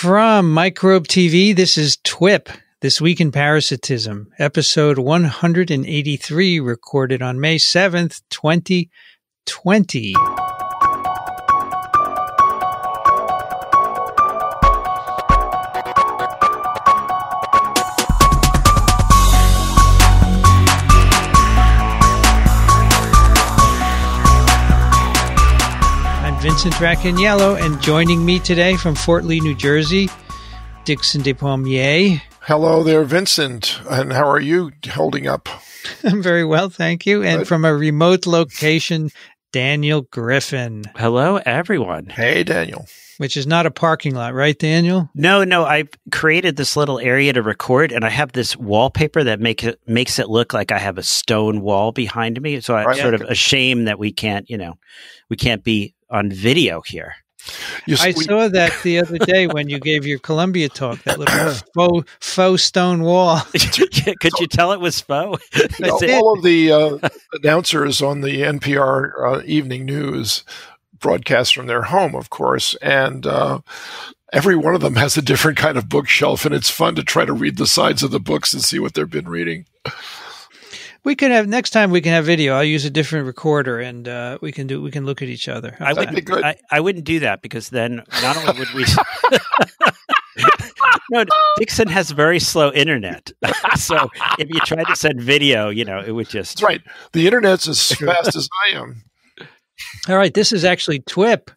From Microbe TV, this is TWIP, This Week in Parasitism, episode 183, recorded on May 7th, 2020. Vincent Racaniello, and joining me today from Fort Lee, New Jersey, Dickson Despommier. Hello there, Vincent. And how are you holding up? I'm very well, thank you. And Good. from a remote location, Daniel Griffin, Hello, everyone. Hey, Daniel. which is not a parking lot, right, Daniel? No, no, I've created this little area to record, and I have this wallpaper that make it makes it look like I have a stone wall behind me. So I'm Right. sort of ashamed that we can't, you know, we can't be on video here. You, s- I we- saw that the other day when you gave your Columbia talk, that little faux, faux stone wall. Could you tell it was faux? you know, all of the uh, announcers on the NPR uh, evening news broadcast from their home, of course, and uh, every one of them has a different kind of bookshelf, and it's fun to try to read the sides of the books and see what they've been reading. We can have next time we can have video. I'll use a different recorder and uh, we can do we can look at each other. I That'd that? be good. I, I wouldn't do that because then not only would we. no, Dickson has very slow internet. so if you tried to send video, you know, it would just. That's right. The internet's as fast as I am. All right, this is actually TWIP,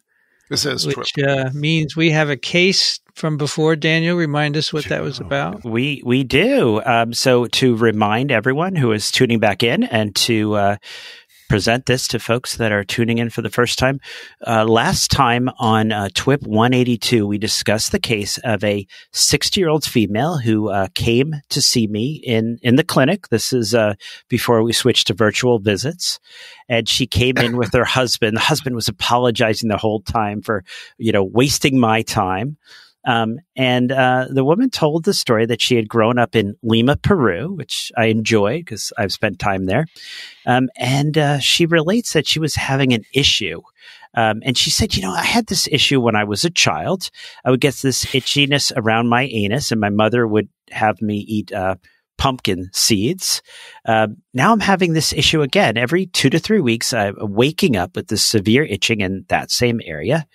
This is true. which uh, means we have a case from before. Daniel, remind us what that was about. We we do. Um, so to remind everyone who is tuning back in and to uh, present this to folks that are tuning in for the first time, uh, last time on uh, TWIP 182, we discussed the case of a 60 year old female who uh, came to see me in in the clinic. This is uh, before we switched to virtual visits, and she came in with her husband. The husband was apologizing the whole time for you know wasting my time. Um, and uh, the woman told the story that she had grown up in Lima, Peru, which I enjoy because I've spent time there. Um, and uh, she relates that she was having an issue. Um, and she said, you know, I had this issue when I was a child. I would get this itchiness around my anus, and my mother would have me eat uh, pumpkin seeds. Um, now I'm having this issue again. Every two to three weeks, I'm waking up with this severe itching in that same area.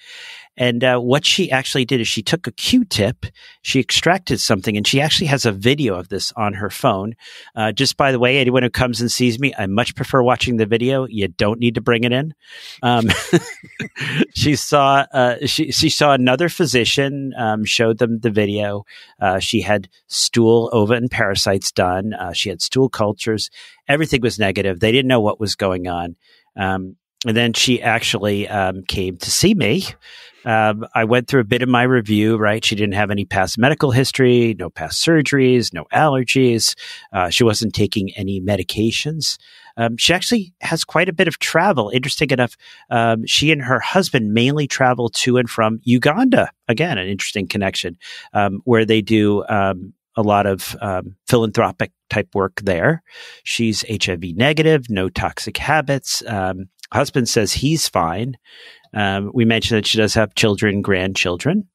And uh, what she actually did is she took a Q-tip, she extracted something, and she actually has a video of this on her phone. Uh, just by the way, anyone who comes and sees me, I much prefer watching the video. You don't need to bring it in. Um, she saw uh, she she saw another physician, um, showed them the video. Uh, she had stool ova and parasites done. Uh, she had stool cultures. Everything was negative. They didn't know what was going on. Um, and then she actually um, came to see me. Um, I went through a bit of my review, right? She didn't have any past medical history, no past surgeries, no allergies. Uh, she wasn't taking any medications. Um, she actually has quite a bit of travel. Interesting enough, um, she and her husband mainly travel to and from Uganda. Again, an interesting connection um, where they do um, a lot of um, philanthropic type work there. She's HIV negative, no toxic habits. Um, husband says he's fine. Um, we mentioned that she does have children, grandchildren,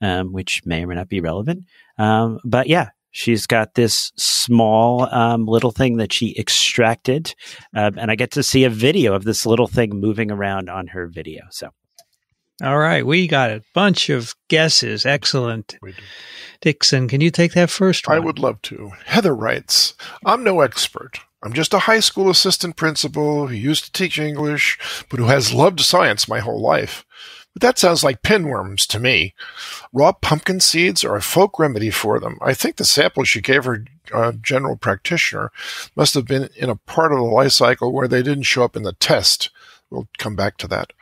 um, which may or may not be relevant. Um, but yeah, she's got this small um, little thing that she extracted, um, and I get to see a video of this little thing moving around on her video. So All right, we got a bunch of guesses. Excellent. We do. Dickson, can you take that first one? I would love to. Heather writes, I'm no expert. I'm just a high school assistant principal who used to teach English, but who has loved science my whole life. But that sounds like pinworms to me. Raw pumpkin seeds are a folk remedy for them. I think the sample she gave her uh, general practitioner must have been in a part of the life cycle where they didn't show up in the test. We'll come back to that.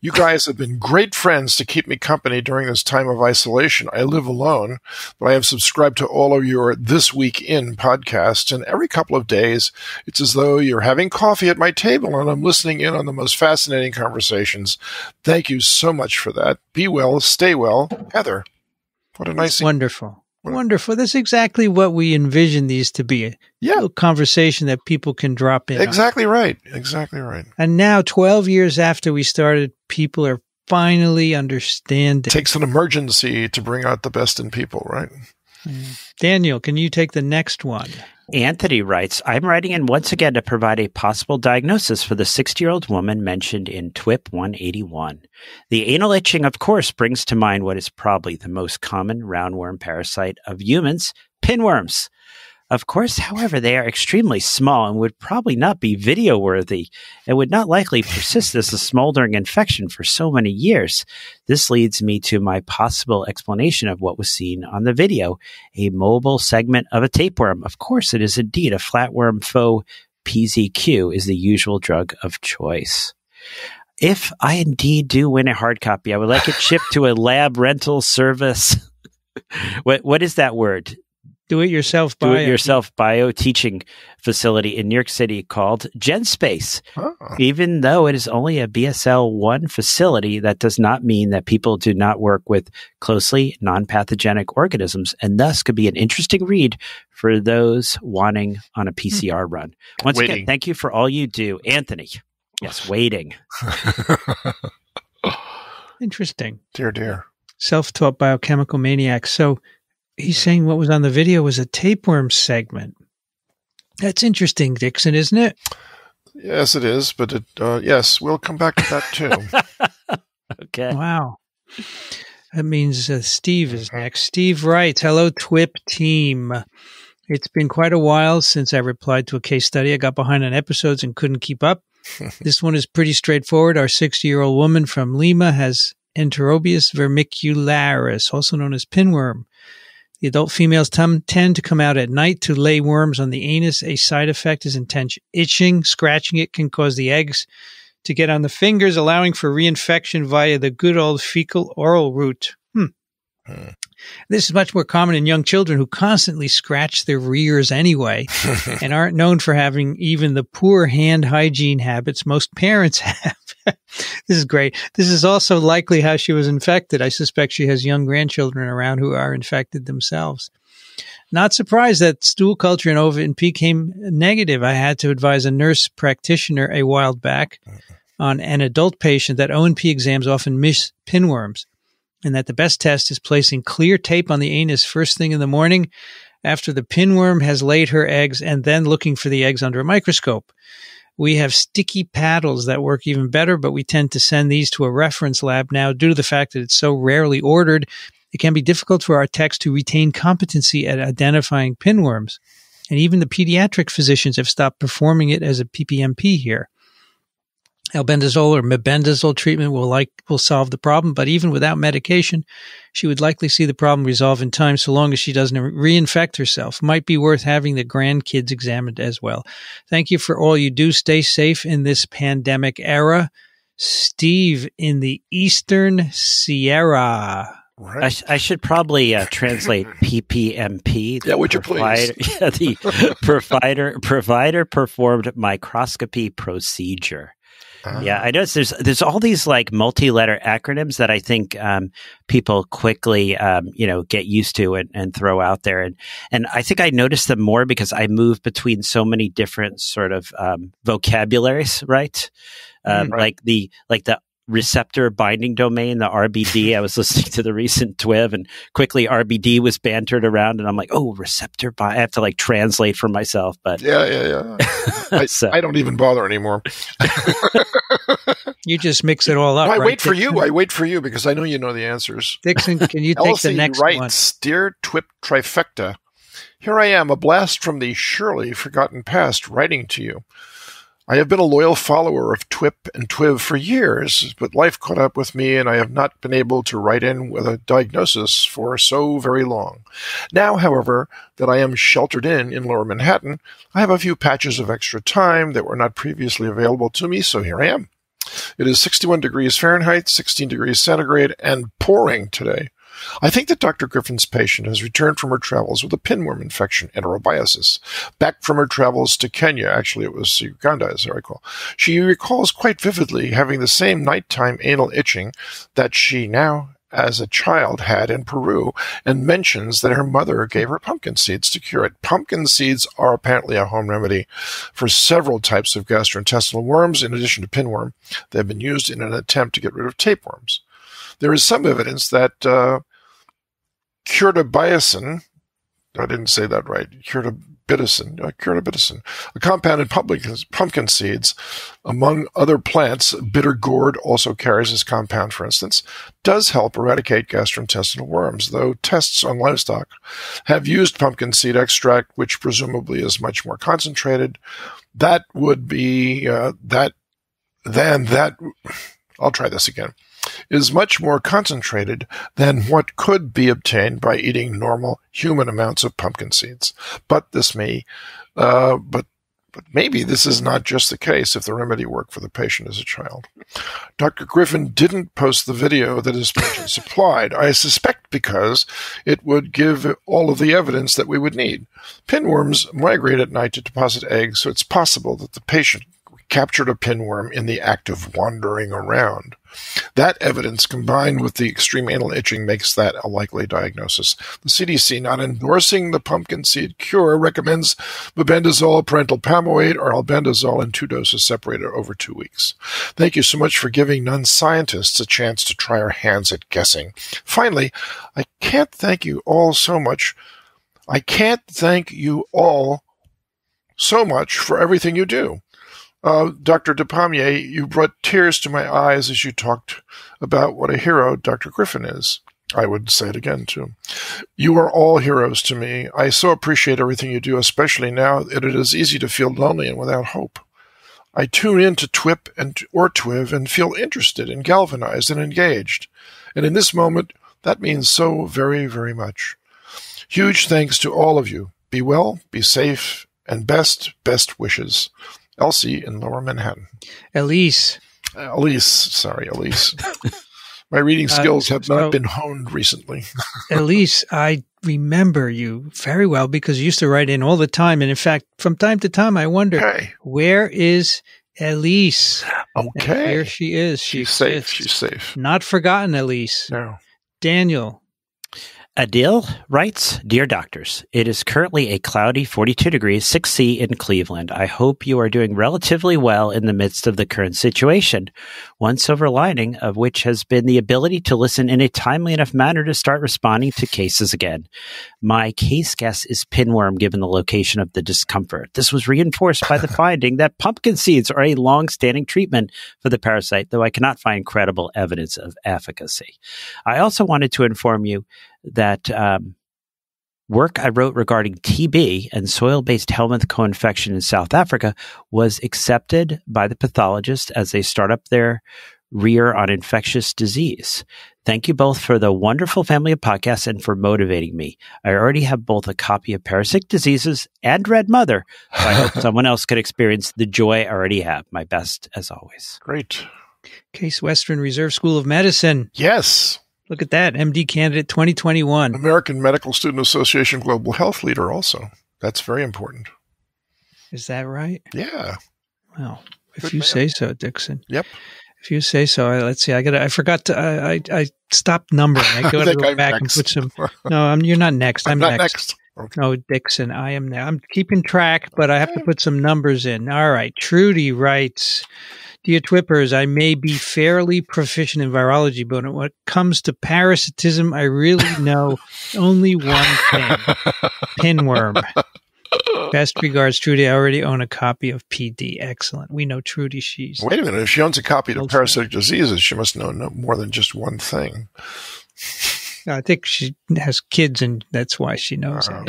You guys have been great friends to keep me company during this time of isolation. I live alone, but I have subscribed to all of your This Week In podcasts, and every couple of days, it's as though you're having coffee at my table and I'm listening in on the most fascinating conversations. Thank you so much for that. Be well, stay well. Heather, what a nice. Wonderful. Wonderful. That's exactly what we envision these to be. Yeah, conversation that people can drop in. on. exactly right. Exactly right. And now, 12 years after we started, people are finally understanding. it. Takes an emergency to bring out the best in people, right? Hmm. Daniel, can you take the next one? Anthony writes, I'm writing in once again to provide a possible diagnosis for the 60 year old woman mentioned in TWIP 181. The anal itching, of course, brings to mind what is probably the most common roundworm parasite of humans pinworms. Of course, however, they are extremely small and would probably not be video worthy and would not likely persist as a smoldering infection for so many years. This leads me to my possible explanation of what was seen on the video a mobile segment of a tapeworm. Of course, it is indeed a flatworm foe. PZQ is the usual drug of choice. If I indeed do win a hard copy, I would like it shipped to a lab rental service. what what is that word? Do it yourself do it yourself bio teaching facility in New York City called GenSpace. Oh. Even though it is only a BSL 1 facility, that does not mean that people do not work with closely non pathogenic organisms and thus could be an interesting read for those wanting on a PCR hmm. run. Once waiting. again, thank you for all you do, Anthony. Yes, waiting. Interesting. Dear, dear. Self taught biochemical maniac. So, he's saying what was on the video was a tapeworm segment. That's interesting, Dickson, isn't it? Yes, it is. But it, uh, yes, we'll come back to that too. okay. Wow. That means uh, Steve is next. Steve writes, "Hello, TWIP team. It's been quite a while since I replied to a case study. I got behind on episodes and couldn't keep up. this one is pretty straightforward. Our 60-year-old woman from Lima has Enterobius vermicularis, also known as pinworm. The adult females t- tend to come out at night to lay worms on the anus. A side effect is intense itching. Scratching it can cause the eggs to get on the fingers, allowing for reinfection via the good old fecal oral route. Hmm. Hmm. This is much more common in young children who constantly scratch their rears anyway and aren't known for having even the poor hand hygiene habits most parents have. this is great. This is also likely how she was infected. I suspect she has young grandchildren around who are infected themselves. Not surprised that stool culture in O&P came negative. I had to advise a nurse practitioner a while back mm-hmm. on an adult patient that O&P exams often miss pinworms and that the best test is placing clear tape on the anus first thing in the morning after the pinworm has laid her eggs and then looking for the eggs under a microscope. We have sticky paddles that work even better, but we tend to send these to a reference lab now due to the fact that it's so rarely ordered. It can be difficult for our techs to retain competency at identifying pinworms. And even the pediatric physicians have stopped performing it as a PPMP here albendazole or mebendazole treatment will like will solve the problem, but even without medication, she would likely see the problem resolve in time so long as she doesn't reinfect herself. Might be worth having the grandkids examined as well. Thank you for all you do. Stay safe in this pandemic era. Steve in the Eastern Sierra. Right. I, sh- I, should probably uh, translate PPMP. Yeah, would you please? Yeah, the provider provider performed microscopy procedure. Uh, yeah, I noticed there's there's all these like multi-letter acronyms that I think um, people quickly um, you know get used to and, and, throw out there, and and I think I noticed them more because I move between so many different sort of um, vocabularies, right? Um, right? Like the like the receptor binding domain, the RBD. I was listening to the recent TWIV and quickly RBD was bantered around and I'm like, oh, receptor I have to like translate for myself. But yeah, yeah, yeah. I, so. I don't even bother anymore. you just mix it all up. No, I right, wait for you. I wait for you because I know you know the answers. Dickson, can you take the next writes, one? Dear TWIP trifecta, here I am, a blast from the surely forgotten past, writing to you. I have been a loyal follower of TWIP and TWIV for years, but life caught up with me and I have not been able to write in with a diagnosis for so very long. Now, however, that I am sheltered in in lower Manhattan, I have a few patches of extra time that were not previously available to me, so here I am. It is 61 degrees Fahrenheit, 16 degrees centigrade, and pouring today. I think that Dr. Griffin's patient has returned from her travels with a pinworm infection, enterobiasis. Back from her travels to Kenya, actually it was Uganda as I recall, she recalls quite vividly having the same nighttime anal itching that she now as a child had in Peru and mentions that her mother gave her pumpkin seeds to cure it. Pumpkin seeds are apparently a home remedy for several types of gastrointestinal worms in addition to pinworm. They've been used in an attempt to get rid of tapeworms. There is some evidence that uh, curtibiacin, I didn't say that right, curtibitacin, uh, curtibitacin, a compound in pumpkin, pumpkin seeds, among other plants, bitter gourd also carries this compound, for instance, does help eradicate gastrointestinal worms, though tests on livestock have used pumpkin seed extract, which presumably is much more concentrated. That would be, uh, that, then that, I'll try this again is much more concentrated than what could be obtained by eating normal human amounts of pumpkin seeds. But this may, uh, but but maybe this is not just the case if the remedy worked for the patient as a child. Dr. Griffin didn't post the video that his patient supplied, I suspect because it would give all of the evidence that we would need. Pinworms migrate at night to deposit eggs, so it's possible that the patient captured a pinworm in the act of wandering around. That evidence combined with the extreme anal itching makes that a likely diagnosis. The CDC, not endorsing the pumpkin seed cure, recommends mebendazole, pyrantel pamoate, or albendazole in two doses separated over two weeks. Thank you so much for giving non-scientists a chance to try our hands at guessing. Finally, I can't thank you all so much. I can't thank you all so much for everything you do. Uh, Dr. Despommier, you brought tears to my eyes as you talked about what a hero Dr. Griffin is. I would say it again, too. You are all heroes to me. I so appreciate everything you do, especially now that it is easy to feel lonely and without hope. I tune in to TWIP and or TWIV and feel interested and galvanized and engaged. And in this moment, that means so very, very much. Huge thanks to all of you. Be well, be safe, and best, best wishes. Elsie in Lower Manhattan. Elise. Uh, Elise, sorry, Elise. My reading uh, skills uh, have not so, been honed recently. Elise, I remember you very well because you used to write in all the time. And in fact, from time to time, I wonder okay. where is Elise? Okay. And here she is. She She's safe. She's safe. Not forgotten, Elise. No. Daniel, Adil writes, Dear doctors, it is currently a cloudy 42 degrees 6C in Cleveland. I hope you are doing relatively well in the midst of the current situation. One silver lining of which has been the ability to listen in a timely enough manner to start responding to cases again. My case guess is pinworm given the location of the discomfort. This was reinforced by the finding that pumpkin seeds are a long-standing treatment for the parasite, though I cannot find credible evidence of efficacy. I also wanted to inform you that um, work I wrote regarding TB and soil based helminth co infection in South Africa was accepted by the pathologist as they start up their rear on infectious disease. Thank you both for the wonderful family of podcasts and for motivating me. I already have both a copy of Parasitic Diseases and Red Mother. So I hope someone else could experience the joy I already have. My best as always. Great. Case Western Reserve School of Medicine. Yes. Look at that, MD candidate 2021. American Medical Student Association Global Health Leader also. That's very important. Is that right? Yeah. Well, if Good you man. say so, Dickson. Yep. If you say so, let's see. I got. I forgot to. I, I, I stopped numbering. I got to go back next. and put some. No, I'm. You're not next. I'm, I'm next. next. Okay. No, Dickson. I am. Now. I'm keeping track, but I have to put some numbers in. All right. Trudy writes. Dear Twippers, I may be fairly proficient in virology, but when it comes to parasitism, I really know only one thing pinworm. Best regards, Trudy. I already own a copy of PD. Excellent. We know Trudy. She's. Wait a minute. If she owns a copy of parasitic diseases, she must know no more than just one thing. I think she has kids, and that's why she knows uh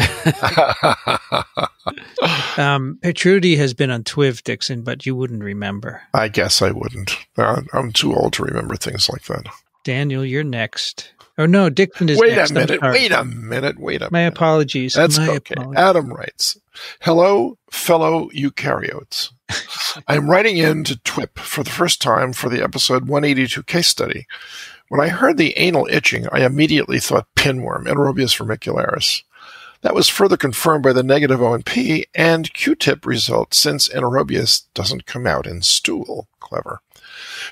um, Petrudy has been on Twiv, Dickson, but you wouldn't remember. I guess I wouldn't. I'm too old to remember things like that. Daniel, you're next. Oh no, Dickson is wait next. a minute. Wait a minute. Wait a My minute. apologies. That's My okay. Apologies. Adam writes, "Hello, fellow eukaryotes. I'm writing in to TWIP for the first time for the episode 182 case study. When I heard the anal itching, I immediately thought pinworm, Enterobius vermicularis. That was further confirmed by the negative O&P and Q-tip results since enterobius doesn't come out in stool. Clever.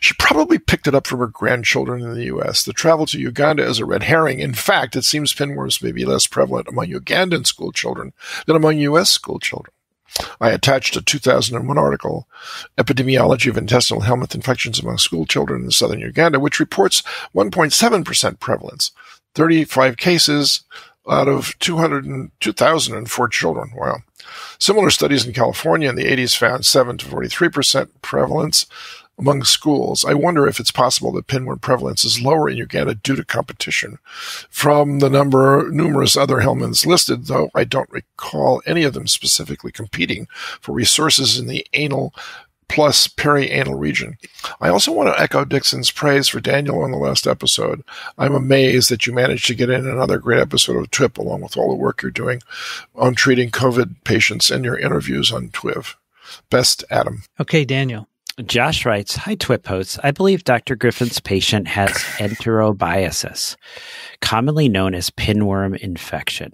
She probably picked it up from her grandchildren in the U.S. The travel to Uganda is a red herring. In fact, it seems pinworms may be less prevalent among Ugandan school children than among U.S. school children. I attached a 2001 article, Epidemiology of Intestinal Helminth Infections Among School Children in Southern Uganda, which reports 1.7% prevalence, 35 cases out of 200 2,004 children. Wow. Similar studies in California in the 80s found 7 to 43% prevalence among schools. I wonder if it's possible that pinworm prevalence is lower in Uganda due to competition from the number numerous other helminths listed, though I don't recall any of them specifically competing for resources in the anal plus perianal region. I also want to echo Dickson's praise for Daniel on the last episode. I'm amazed that you managed to get in another great episode of TWIP along with all the work you're doing on treating COVID patients and your interviews on TWIV. Best, Adam. Okay, Daniel. Josh writes, Hi, TWIP hosts. I believe Dr. Griffin's patient has enterobiasis, commonly known as pinworm infection.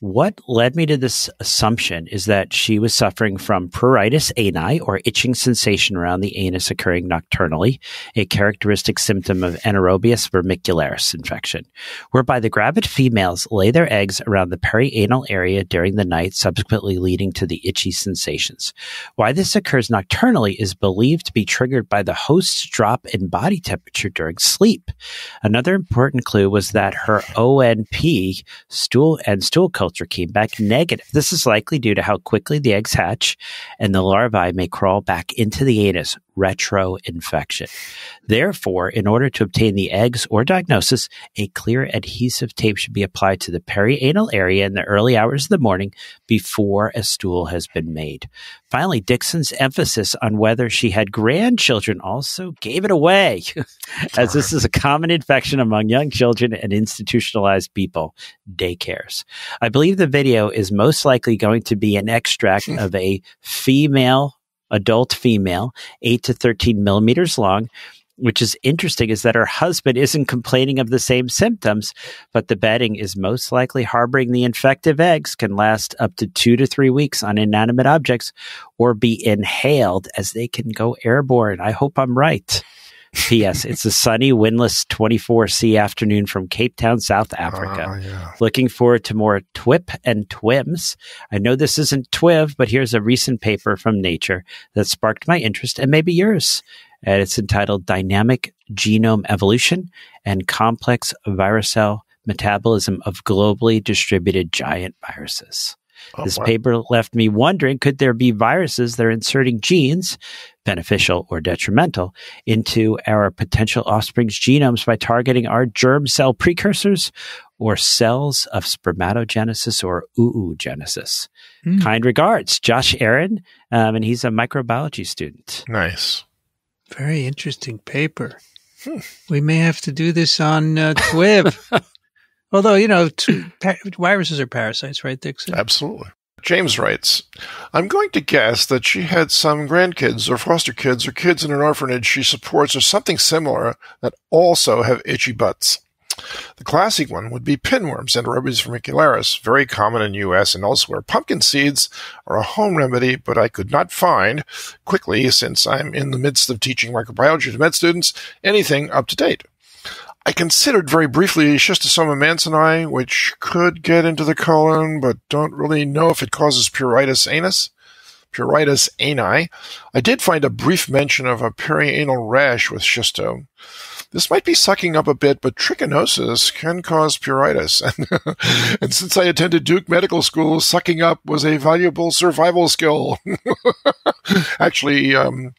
What led me to this assumption is that she was suffering from pruritus ani, or itching sensation around the anus occurring nocturnally, a characteristic symptom of enterobius vermicularis infection, whereby the gravid females lay their eggs around the perianal area during the night, subsequently leading to the itchy sensations. Why this occurs nocturnally is believed to be triggered by the host's drop in body temperature during sleep. Another important clue was that her ONP stool and stool culture culture came back negative. This is likely due to how quickly the eggs hatch and the larvae may crawl back into the anus, retroinfection. Therefore, in order to obtain the eggs or diagnosis, a clear adhesive tape should be applied to the perianal area in the early hours of the morning before a stool has been made. Finally, Dickson's emphasis on whether she had grandchildren also gave it away, as this is a common infection among young children and institutionalized people, daycares. I believe the video is most likely going to be an extract of a female adult female, 8 to 13 millimeters long. Which is interesting is that her husband isn't complaining of the same symptoms, but the bedding is most likely harboring the infective eggs can last up to two to three weeks on inanimate objects or be inhaled as they can go airborne. I hope I'm right. P.S. It's a sunny, windless 24C afternoon from Cape Town, South Africa. Uh, yeah. Looking forward to more TWIP and TWIMS. I know this isn't TWIV, but here's a recent paper from Nature that sparked my interest and maybe yours. And it's entitled Dynamic Genome Evolution and Complex Viruscell Metabolism of Globally Distributed Giant Viruses. Oh, this wow. paper left me wondering could there be viruses that are inserting genes, beneficial or detrimental, into our potential offspring's genomes by targeting our germ cell precursors or cells of spermatogenesis or oogenesis? Mm. Kind regards, Josh Aaron, um, and he's a microbiology student. Nice. Very interesting paper. Hmm. We may have to do this on uh, TWIV. Although, you know, viruses are parasites, right, Dickson? Absolutely. James writes, I'm going to guess that she had some grandkids or foster kids or kids in an orphanage she supports or something similar that also have itchy butts. The classic one would be pinworms, and Enterobius vermicularis, very common in U.S. and elsewhere. Pumpkin seeds are a home remedy, but I could not find quickly, since I'm in the midst of teaching microbiology to med students, anything up to date. I considered very briefly Schistosoma mansoni, which could get into the colon, but don't really know if it causes pruritus anus. Pruritus ani. I did find a brief mention of a perianal rash with schisto. This might be sucking up a bit, but trichinosis can cause pruritus. and since I attended Duke Medical School, sucking up was a valuable survival skill. Actually, um,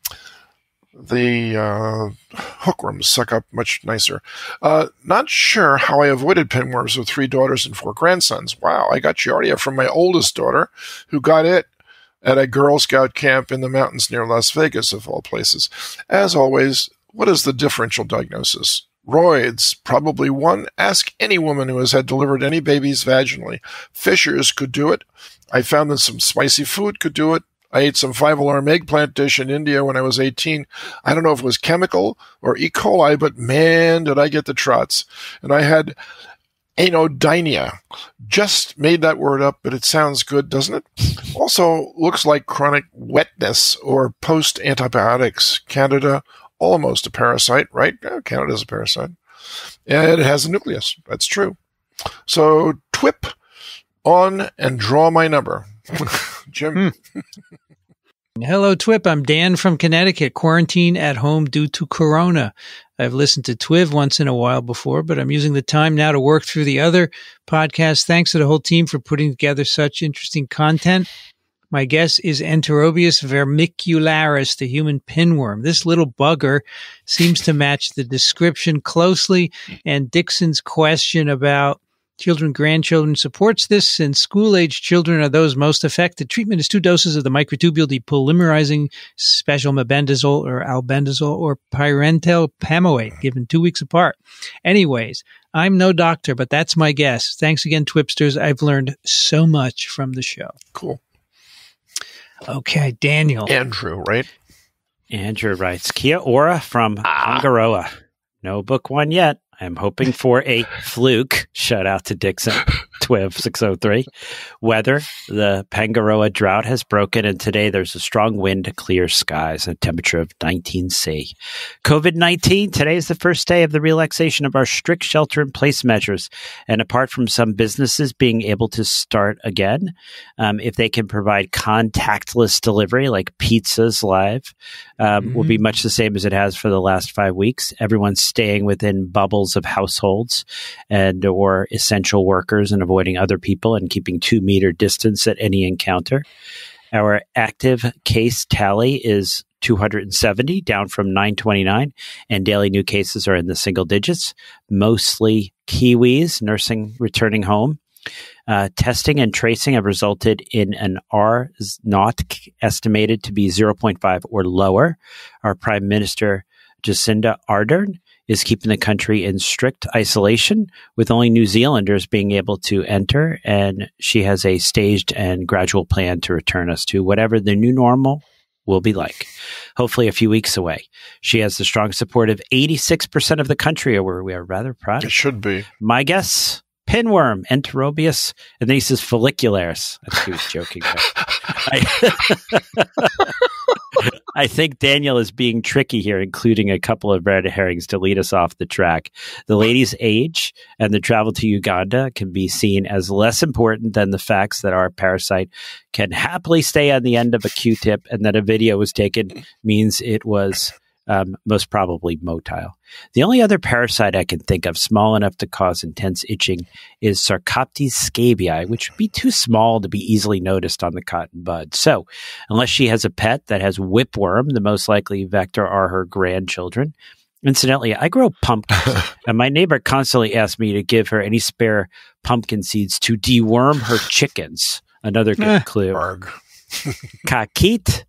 the uh, hookworms suck up much nicer. Uh, not sure how I avoided pinworms with three daughters and four grandsons. Wow, I got Giardia from my oldest daughter, who got it at a Girl Scout camp in the mountains near Las Vegas, of all places. As always, what is the differential diagnosis? Roids, probably one. Ask any woman who has had delivered any babies vaginally. Fissures could do it. I found that some spicy food could do it. I ate some five alarm eggplant dish in India when I was 18. I don't know if it was chemical or E. coli, but man, did I get the trots. And I had anodynia. Just made that word up, but it sounds good, doesn't it? Also looks like chronic wetness or post antibiotics. Candida, almost a parasite, right? Yeah, count it as a parasite. And it has a nucleus. That's true. So TWIP on and draw my number. Jim. Hmm. Hello, TWIP. I'm Dan from Connecticut, quarantine at home due to Corona. I've listened to TWIV once in a while before, but I'm using the time now to work through the other podcasts. Thanks to the whole team for putting together such interesting content. My guess is Enterobius vermicularis, the human pinworm. This little bugger seems to match the description closely. And Dickson's question about children, grandchildren supports this, since school age children are those most affected. Treatment is two doses of the microtubule depolymerizing special mebendazole or albendazole or pyrantel pamoate given two weeks apart. Anyways, I'm no doctor, but that's my guess. Thanks again, Twipsters. I've learned so much from the show. Cool. Okay, Daniel. Andrew, right? Andrew writes Kia ora from Ah. Pongaroa. No book one yet. I'm hoping for a fluke. Shout out to Dickson, Twiv 603. Weather, the Pongaroa drought has broken, and today there's a strong wind, clear skies, and a temperature of 19 C. COVID 19, today is the first day of the relaxation of our strict shelter in place measures. And apart from some businesses being able to start again, um, if they can provide contactless delivery like pizzas live, um, will be much the same as it has for the last five weeks. Everyone's staying within bubbles of households and or essential workers and avoiding other people and keeping two meter distance at any encounter. Our active case tally is 270, down from 929, and daily new cases are in the single digits, mostly Kiwis nursing returning home. Uh, testing and tracing have resulted in an R not estimated to be 0.5 or lower. Our Prime Minister Jacinda Ardern is keeping the country in strict isolation, with only New Zealanders being able to enter. And she has a staged and gradual plan to return us to whatever the new normal will be like. Hopefully, a few weeks away. She has the strong support of 86% of the country, where we are rather proud. It should be. My guess pinworm, Enterobius, says follicularis. I think he was joking. I, I, think Daniel is being tricky here, including a couple of red herrings to lead us off the track. The lady's age and the travel to Uganda can be seen as less important than the facts that our parasite can happily stay on the end of a Q-tip and that a video was taken means it was um, most probably motile. The only other parasite I can think of small enough to cause intense itching is Sarcoptes scabiei, which would be too small to be easily noticed on the cotton bud. So, unless she has a pet that has whipworm, the most likely vector are her grandchildren. Incidentally, I grow pumpkins, and my neighbor constantly asks me to give her any spare pumpkin seeds to deworm her chickens. Another good Eh. clue. Kakit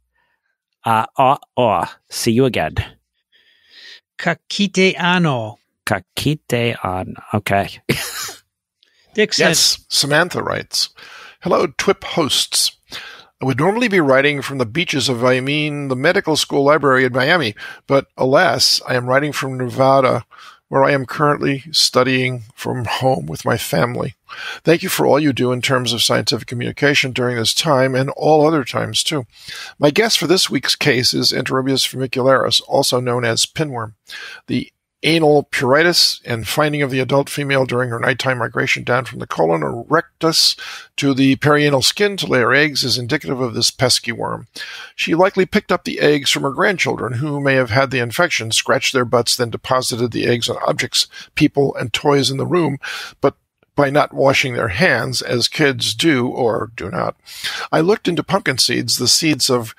uh, ah, ah. See you again. Kakite ano. Kakite on. Okay. Dickson. Yes, Samantha writes Hello, TWIP hosts. I would normally be writing from the beaches of, I mean, the medical school library in Miami, but alas, I am writing from Nevada, where I am currently studying from home with my family. Thank you for all you do in terms of scientific communication during this time and all other times too. My guest for this week's case is Enterobius vermicularis, also known as pinworm. The anal pruritus and finding of the adult female during her nighttime migration down from the colon or rectus to the perianal skin to lay her eggs is indicative of this pesky worm. She likely picked up the eggs from her grandchildren who may have had the infection, scratched their butts, then deposited the eggs on objects, people, and toys in the room, but by not washing their hands as kids do or do not. I looked into pumpkin seeds, the seeds of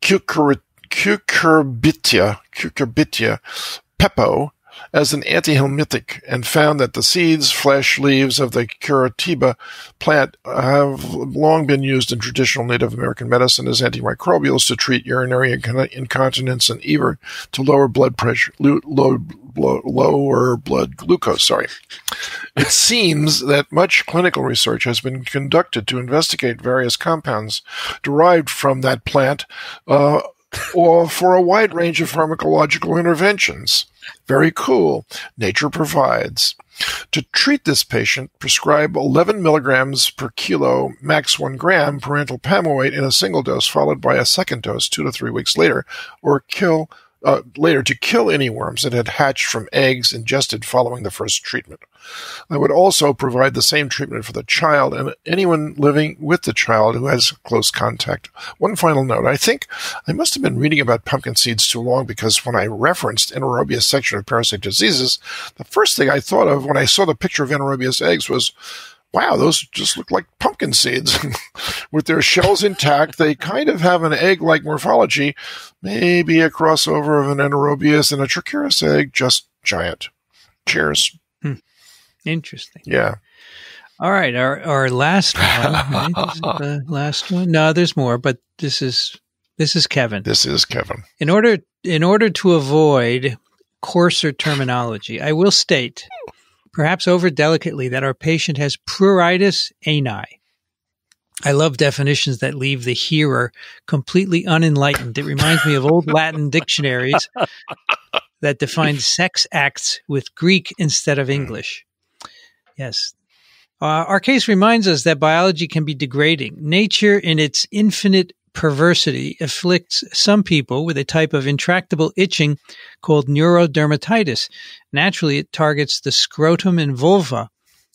cucurbit cucurbitia, cucurbitia pepo as an antihelmintic and found that the seeds, flesh, leaves of the curatiba plant have long been used in traditional Native American medicine as antimicrobials to treat urinary incontinence and even to lower blood pressure, low, low, low, lower blood glucose. Sorry. It seems that much clinical research has been conducted to investigate various compounds derived from that plant, uh, or for a wide range of pharmacological interventions. Very cool. Nature provides. To treat this patient, prescribe 11 milligrams per kilo, max 1 gram pyrantel pamoate in a single dose, followed by a second dose two to three weeks later, or kill uh, later to kill any worms that had hatched from eggs ingested following the first treatment. I would also provide the same treatment for the child and anyone living with the child who has close contact. One final note. I think I must have been reading about pumpkin seeds too long because when I referenced enterobius section of parasite diseases, the first thing I thought of when I saw the picture of enterobius eggs was, wow, those just look like pumpkin seeds. With their shells intact, they kind of have an egg like morphology, maybe a crossover of an enterobius and a trichuris egg, just giant. Cheers. Hmm. Interesting. Yeah. All right, our our last one. Right? The last one. No, there's more, but this is this is Kevin. This is Kevin. In order in order to avoid coarser terminology, I will state, perhaps over delicately, that our patient has pruritus ani. I love definitions that leave the hearer completely unenlightened. It reminds me of old Latin dictionaries that defined sex acts with Greek instead of English. Yes. Uh, our case reminds us that biology can be degrading. Nature, in its infinite perversity, afflicts some people with a type of intractable itching called neurodermatitis. Naturally, it targets the scrotum and vulva,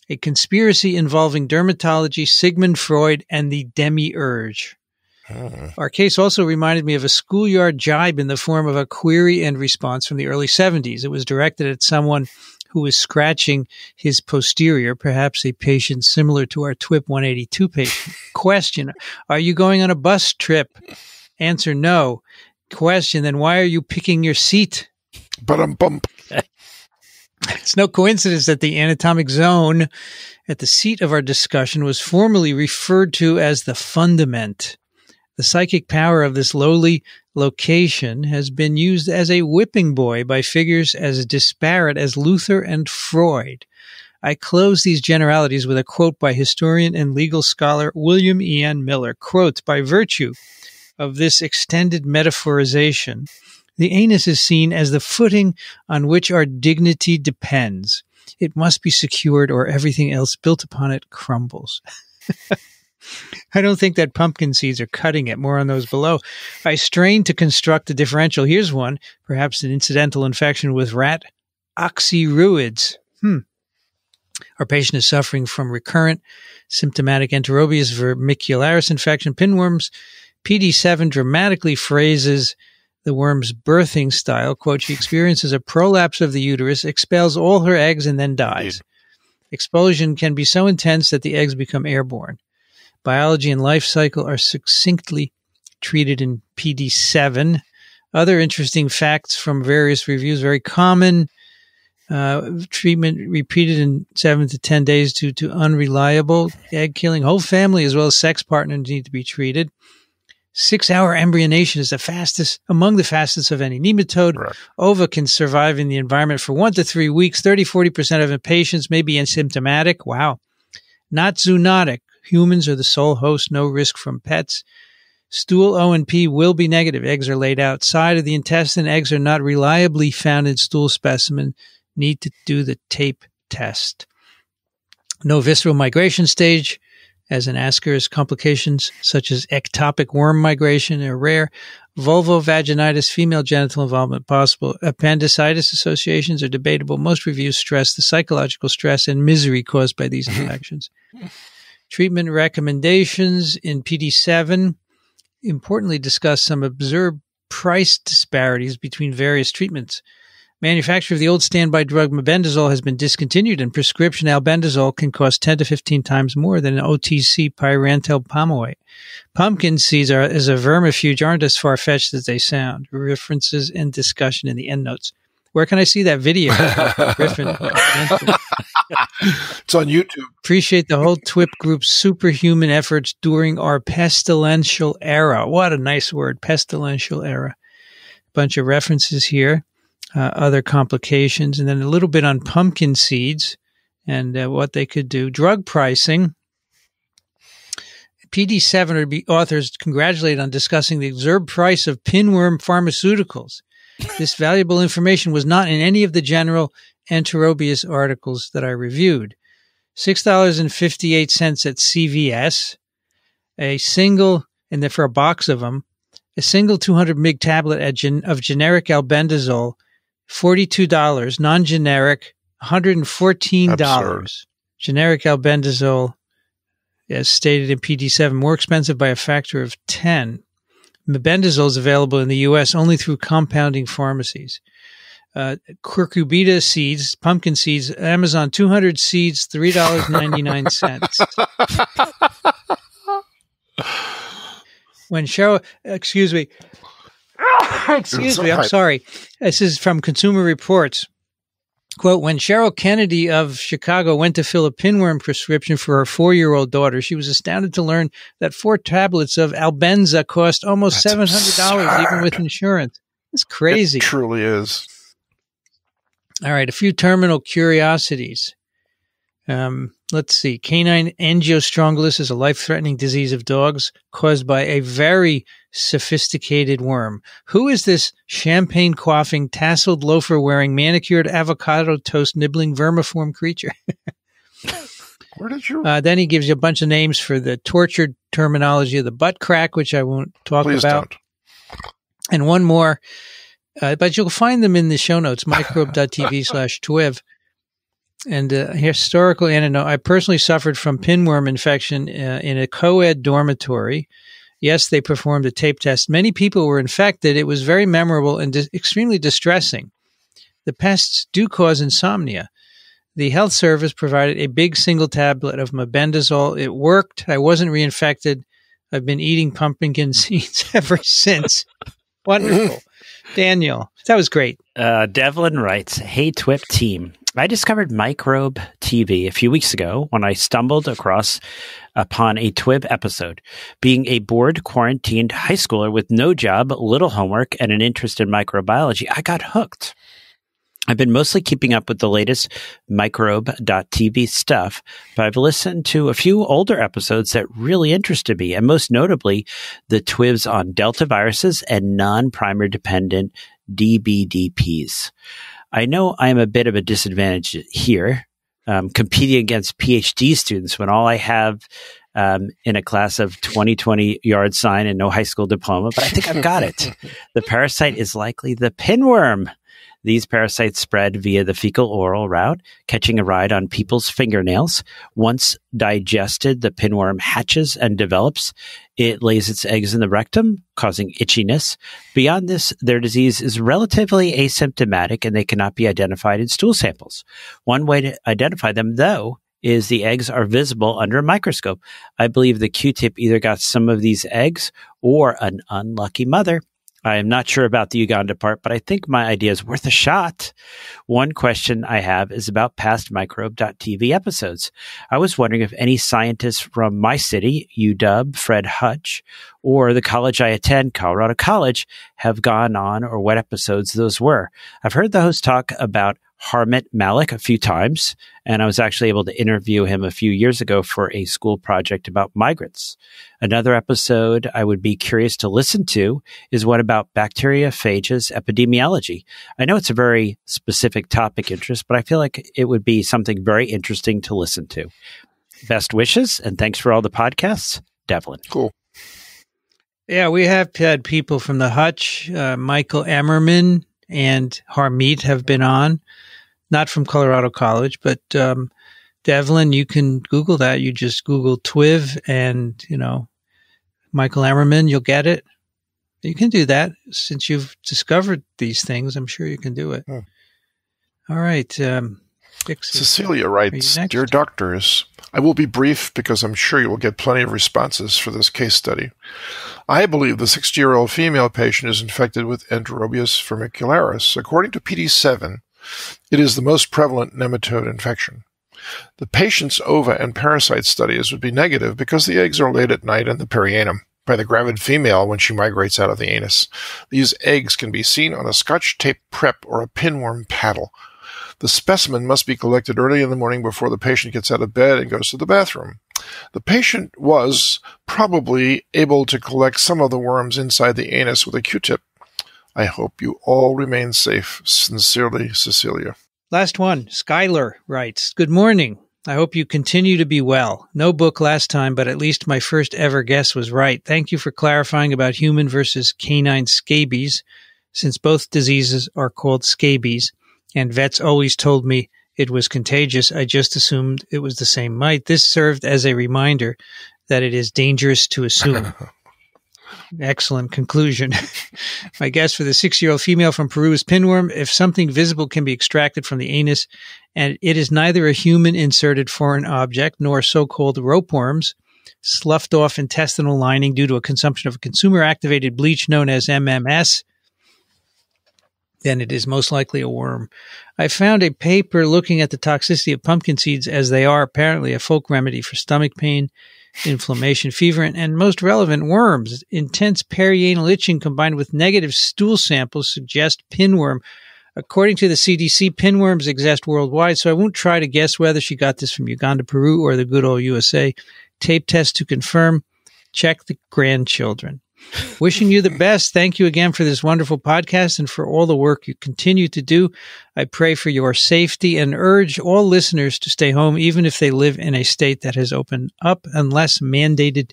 a conspiracy involving dermatology, Sigmund Freud, and the demiurge. Hmm. Our case also reminded me of a schoolyard jibe in the form of a query and response from the early 70s. It was directed at someone who was scratching his posterior, perhaps a patient similar to our TWIP 182 patient. Question Are you going on a bus trip? Answer No. Question Then why are you picking your seat? But um bump. It's no coincidence that the anatomic zone at the seat of our discussion was formerly referred to as the fundament. The psychic power of this lowly location has been used as a whipping boy by figures as disparate as Luther and Freud. I close these generalities with a quote by historian and legal scholar William Ian Miller. Quote, by virtue of this extended metaphorization, the anus is seen as the footing on which our dignity depends. It must be secured or everything else built upon it crumbles. I don't think that pumpkin seeds are cutting it. More on those below. I strained to construct a differential. Here's one, perhaps an incidental infection with rat oxyurids. Hmm. Our patient is suffering from recurrent symptomatic enterobius vermicularis infection, pinworms. PD7 dramatically phrases the worm's birthing style. Quote, she experiences a prolapse of the uterus, expels all her eggs, and then dies. Expulsion can be so intense that the eggs become airborne. Biology and life cycle are succinctly treated in PD7. Other interesting facts from various reviews, very common. Uh, treatment repeated in seven to 10 days due to unreliable egg killing. Whole family as well as sex partners need to be treated. Six hour embryonation is the fastest, among the fastest of any nematode. Correct. Ova can survive in the environment for one to three weeks. 30, 40% of patients may be asymptomatic. Wow. Not zoonotic. Humans are the sole host, no risk from pets. Stool O and P will be negative. Eggs are laid outside of the intestine. Eggs are not reliably found in stool specimen. Need to do the tape test. No visceral migration stage, as in Ascaris complications such as ectopic worm migration are rare. Vulvovaginitis, female genital involvement possible. Appendicitis associations are debatable. Most reviews stress the psychological stress and misery caused by these infections. Treatment recommendations in PD7 importantly discuss some observed price disparities between various treatments. Manufacture of the old standby drug mebendazole has been discontinued, and prescription albendazole can cost 10 to 15 times more than an OTC pyrantel pamoate. Pumpkin seeds are, as a vermifuge aren't as far fetched as they sound. References and discussion in the endnotes. Where can I see that video? Griffin. It's on YouTube. Appreciate the whole TWIP group's superhuman efforts during our pestilential era. What a nice word, pestilential era. Bunch of references here, uh, other complications, and then a little bit on pumpkin seeds and uh, what they could do. Drug pricing. PD7 would be authors congratulate on discussing the observed price of pinworm pharmaceuticals. This valuable information was not in any of the general Enterobius articles that I reviewed. $6.58 at CVS, a single, and then for a box of them, a single 200 mg tablet gen- of generic albendazole, $42, non generic, $114. Absurd. Generic albendazole, as stated in PD7, more expensive by a factor of 10. Mebendazole is available in the U.S. only through compounding pharmacies. Uh, curcubita seeds, pumpkin seeds, Amazon 200 seeds, $3.99. when Cheryl, excuse me, excuse me, I'm sorry. This is from Consumer Reports. Quote, when Cheryl Kennedy of Chicago went to fill a pinworm prescription for her four year old daughter, she was astounded to learn that four tablets of Albenza cost almost That's $700, even with insurance. It's crazy. It truly is. All right, a few terminal curiosities. Um, let's see. Canine angiostrongylus is a life threatening disease of dogs caused by a very sophisticated worm. Who is this champagne quaffing, tasseled loafer wearing, manicured avocado toast nibbling vermiform creature? Where did you? Uh, then he gives you a bunch of names for the tortured terminology of the butt crack, which I won't talk Please about. don't. and one more, uh, but you'll find them in the show notes, microbe.tv slash twiv. And uh, historical anecdote, I personally suffered from pinworm infection uh, in a co-ed dormitory. Yes, they performed a tape test. Many people were infected. It was very memorable and dis- extremely distressing. The pests do cause insomnia. The health service provided a big single tablet of mebendazole. It worked. I wasn't reinfected. I've been eating pumpkin seeds ever since. Wonderful. Daniel, that was great. Uh, Devlin writes, Hey, TWIP team. I discovered Microbe TV a few weeks ago when I stumbled across upon a TWIB episode. Being a bored, quarantined high schooler with no job, little homework, and an interest in microbiology, I got hooked. I've been mostly keeping up with the latest microbe.tv stuff, but I've listened to a few older episodes that really interested me, and most notably the TWIVs on Delta viruses and non primer dependent DBDPs. I know I am a bit of a disadvantage here, um, competing against PhD students when all I have um, in a class of 2020 yard sign and no high school diploma, but I think I've got it. the parasite is likely the pinworm. These parasites spread via the fecal oral route, catching a ride on people's fingernails. Once digested, the pinworm hatches and develops. It lays its eggs in the rectum, causing itchiness. Beyond this, their disease is relatively asymptomatic and they cannot be identified in stool samples. One way to identify them, though, is the eggs are visible under a microscope. I believe the Q-tip either got some of these eggs or an unlucky mother. I am not sure about the Uganda part, but I think my idea is worth a shot. One question I have is about past microbe.tv episodes. I was wondering if any scientists from my city, UW, Fred Hutch, or the college I attend, Colorado College, have gone on or what episodes those were. I've heard the host talk about Harmit Malik a few times, and I was actually able to interview him a few years ago for a school project about migrants. Another episode I would be curious to listen to is one about bacteriophages epidemiology. I know it's a very specific topic interest, but I feel like it would be something very interesting to listen to. Best wishes, and thanks for all the podcasts, Devlin. Cool. Yeah, we have had people from the Hutch, uh, Michael Emerman and Harmit have been on, not from Colorado College, but um, Devlin, you can Google that. You just Google TWIV and, you know, Michael Emerman, you'll get it. You can do that since you've discovered these things. I'm sure you can do it. Hmm. All right. Um. Cecilia writes. Dear doctors, I will be brief because I'm sure you will get plenty of responses for this case study. I believe the 60 year old female patient is infected with Enterobius vermicularis. According to PD7, it is the most prevalent nematode infection. The patient's ova and parasite studies would be negative because the eggs are laid at night in the perianum by the gravid female when she migrates out of the anus. These eggs can be seen on a scotch tape prep or a pinworm paddle. The specimen must be collected early in the morning before the patient gets out of bed and goes to the bathroom. The patient was probably able to collect some of the worms inside the anus with a Q-tip. I hope you all remain safe. Sincerely, Cecilia. Last one. Skylar writes Good morning. I hope you continue to be well. No book last time, but at least my first ever guess was right. Thank you for clarifying about human versus canine scabies, since both diseases are called scabies, and vets always told me it was contagious. I just assumed it was the same mite. This served as a reminder that it is dangerous to assume. Excellent conclusion. My guess for the six year old female from Peru is pinworm. If something visible can be extracted from the anus, and it is neither a human inserted foreign object nor so called ropeworms, sloughed off intestinal lining due to a consumption of a consumer activated bleach known as MMS, then it is most likely a worm. I found a paper looking at the toxicity of pumpkin seeds as they are apparently a folk remedy for stomach pain inflammation, fever, and, and most relevant, worms. Intense perianal itching combined with negative stool samples suggest pinworm. According to the CDC, pinworms exist worldwide, so I won't try to guess whether she got this from Uganda, Peru, or the good old USA. Tape test to confirm. Check the grandchildren. Wishing you the best. Thank you again for this wonderful podcast and for all the work you continue to do. I pray for your safety and urge all listeners to stay home, even if they live in a state that has opened up unless mandated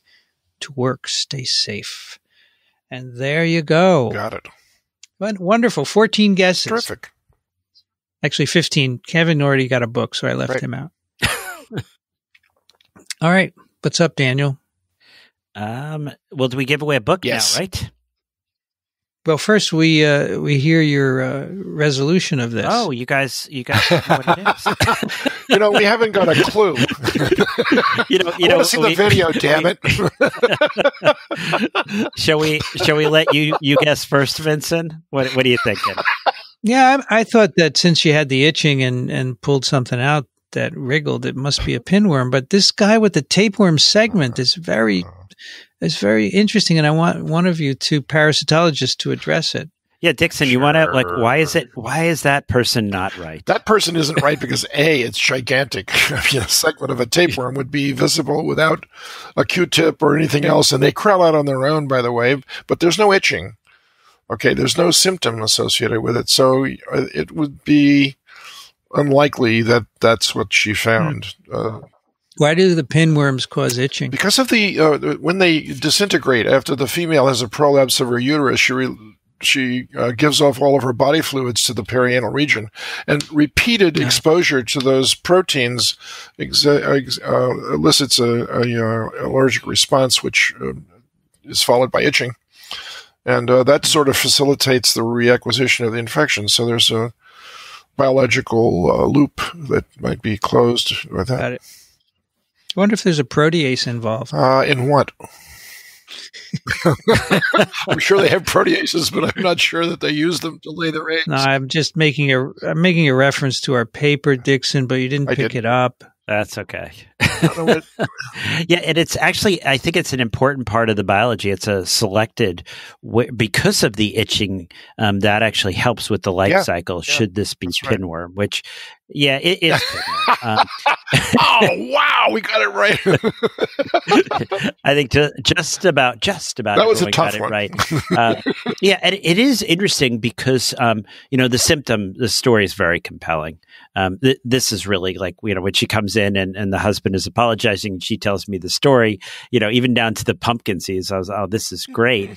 to work. Stay safe. And there you go. Got it. But wonderful. 14 guesses. Terrific. Actually, 15. Kevin already got a book, so I left Right. him out. all right. What's up, Daniel? Um, well, do we give away a book Yes. now, right? Well, first we uh, we hear your uh, resolution of this. Oh, you guys, you guys know what it is. You know, we haven't got a clue. you know, you I know, see we- the video, damn it. shall we? Shall we let you you guess first, Vincent? What What are you thinking? Yeah, I, I thought that since you had the itching and, and pulled something out that wriggled, it must be a pinworm. But this guy with the tapeworm segment is very is very interesting, and I want one of you two parasitologists to address it. Yeah, Dickson, you want to like? Why is it? Why is that person not right? That person isn't right because A, it's gigantic. I mean, a segment of a tapeworm would be visible without a Q-tip or anything else, and they crawl out on their own, by the way. But there's no itching. Okay, there's no symptom associated with it, so uh, it would be unlikely that that's what she found. Uh, Why do the pinworms cause itching? because of the uh, when they disintegrate after the female has a prolapse of her uterus, she re- she uh, gives off all of her body fluids to the perianal region, and repeated Yeah. exposure to those proteins ex- ex- uh, elicits a, a uh, allergic response, which uh, is followed by itching, and uh, that sort of facilitates the reacquisition of the infection. So there's a biological uh, loop that might be closed with that. Got it. I wonder if there's a protease involved. Uh, in what? I'm sure they have proteases, but I'm not sure that they use them to lay their eggs. No, I'm just making a I'm making a reference to our paper, Dickson, but you didn't I pick didn't. it up. That's okay. I don't know what- yeah, and it's actually I think it's an important part of the biology. It's a selected w- because of the itching um, that actually helps with the life Yeah, cycle. yeah, should this be that's right. pinworm? Which, yeah, it is. um, oh wow, we got it right. I think ju- just about just about That was a tough one. it right. Uh, yeah, and it is interesting because um, you know the symptom, the story is very compelling. Um, th- this is really like you know when she comes in and, and the husband is apologizing, and she tells me the story. You know, even down to the pumpkin seeds. I was, oh, this is great.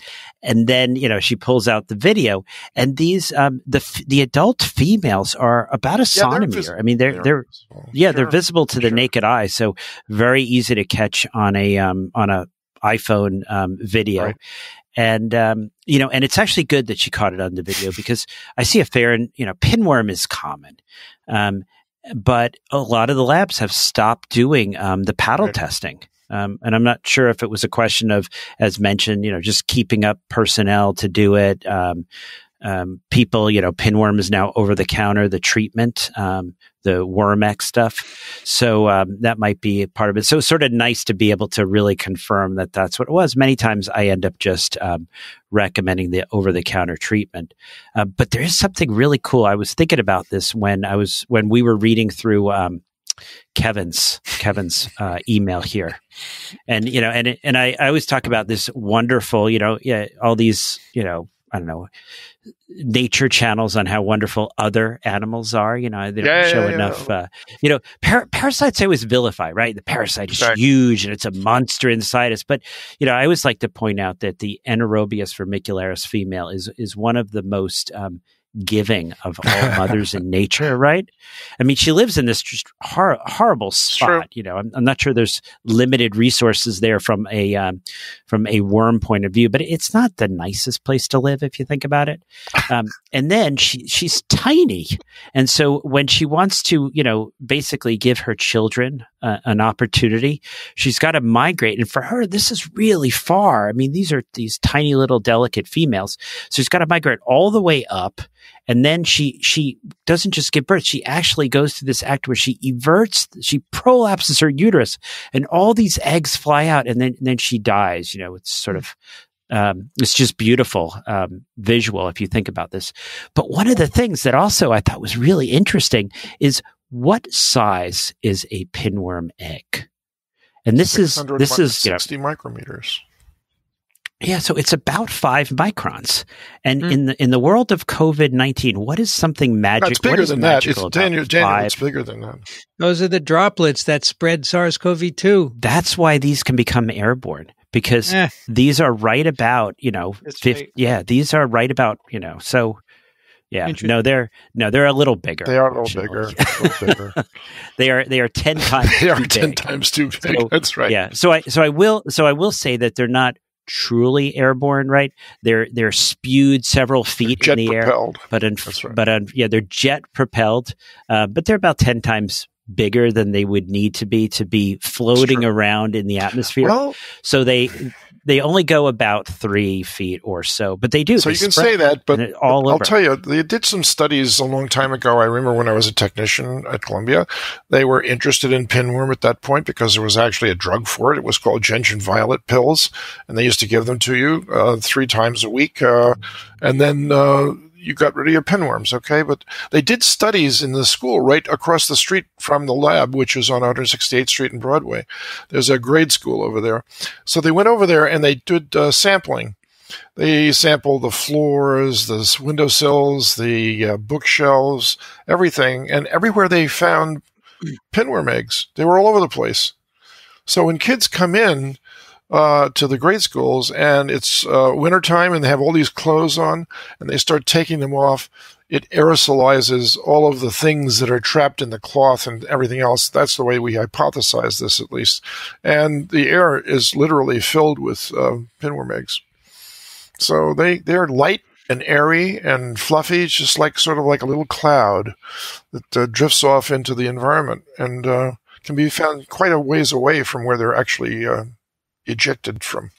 And then you know she pulls out the video, and these um, the the adult females are about a Yeah, they're centimeter. visible. I mean, they're they're visible. yeah, they're visible to the Sure. naked eye, so very easy to catch on a um, on a iPhone um, video. Right. And um, you know, and it's actually good that she caught it on the video because I see a fair and you know, pinworm is common, um, but a lot of the labs have stopped doing um, the paddle Right. testing. Um, and I'm not sure if it was a question of, as mentioned, you know, just keeping up personnel to do it. Um, um, people, you know, pinworm is now over the counter, the treatment, um, the Wormex stuff. So um, that might be a part of it. So it's sort of nice to be able to really confirm that that's what it was. Many times I end up just um, recommending the over the counter treatment. Uh, but there is something really cool. I was thinking about this when I was when we were reading through um, Kevin's Kevin's uh, email here, and you know, and and I, I always talk about this wonderful, you know, yeah, all these, you know, I don't know, nature channels on how wonderful other animals are. You know, they don't Yeah, show yeah, yeah. enough. Uh, you know, par- parasites I always vilify, right? The parasite is Right. huge and it's a monster inside us. But you know, I always like to point out that the Enterobius vermicularis female is is one of the most um, giving of all mothers in nature, right? I mean, she lives in this just hor- horrible spot. You know, I'm, I'm not sure there's limited resources there from a um, from a worm point of view, but it's not the nicest place to live if you think about it. Um, and then she she's tiny, and so when she wants to, you know, basically give her children uh, an opportunity, she's got to migrate. And for her, this is really far. I mean, these are these tiny little delicate females, so she's got to migrate all the way up. And then she she doesn't just give birth; she actually goes through this act where she everts, she prolapses her uterus, and all these eggs fly out, and then and then she dies. You know, it's sort of um, it's just beautiful um, visual if you think about this. But one of the things that also I thought was really interesting is what size is a pinworm egg? And this is this is you know 60 micrometers. Yeah, so it's about five microns. And Hmm. in the in the world of COVID nineteen, what is something magic? That's what bigger than that. It's magical about Daniel, Daniel, five? it's bigger than that. Those are the droplets that spread SARS-CoV-2. That's why these can become airborne because Eh, these are right about you know That's fif- right. yeah these are right about you know so yeah no they're no they're a little bigger They are a little bigger. a little bigger. they are they are 10 times they are too 10 big. times too big. So, That's right. yeah so i so i will so i will say that they're not truly airborne right? They're they're spewed several feet in the air but That's right. but un- yeah they're jet propelled uh, but they're about 10 times bigger than they would need to be to be floating around in the atmosphere. Well, so they they only go about three feet or so, but they do. so They you can say that, but all I'll tell you, they did some studies a long time ago. I remember when I was a technician at Columbia, they were interested in pinworm at that point because there was actually a drug for it. It was called gentian violet pills, and they used to give them to you uh, three times a week, uh, and then. Uh, you got rid of your pinworms, okay? But they did studies in the school right across the street from the lab, which is on 168th Street and Broadway. There's a grade school over there. So they went over there and they did uh, sampling. They sampled the floors, the windowsills, the uh, bookshelves, everything, and everywhere they found pinworm eggs. They were all over the place. So when kids come in uh, to the grade schools and it's uh, wintertime and they have all these clothes on and they start taking them off, it aerosolizes all of the things that are trapped in the cloth and everything else. That's the way we hypothesize this, at least. And the air is literally filled with uh, pinworm eggs. So they they're light and airy and fluffy, it's just like sort of like a little cloud that uh, drifts off into the environment and uh, can be found quite a ways away from where they're actually uh, ejected from.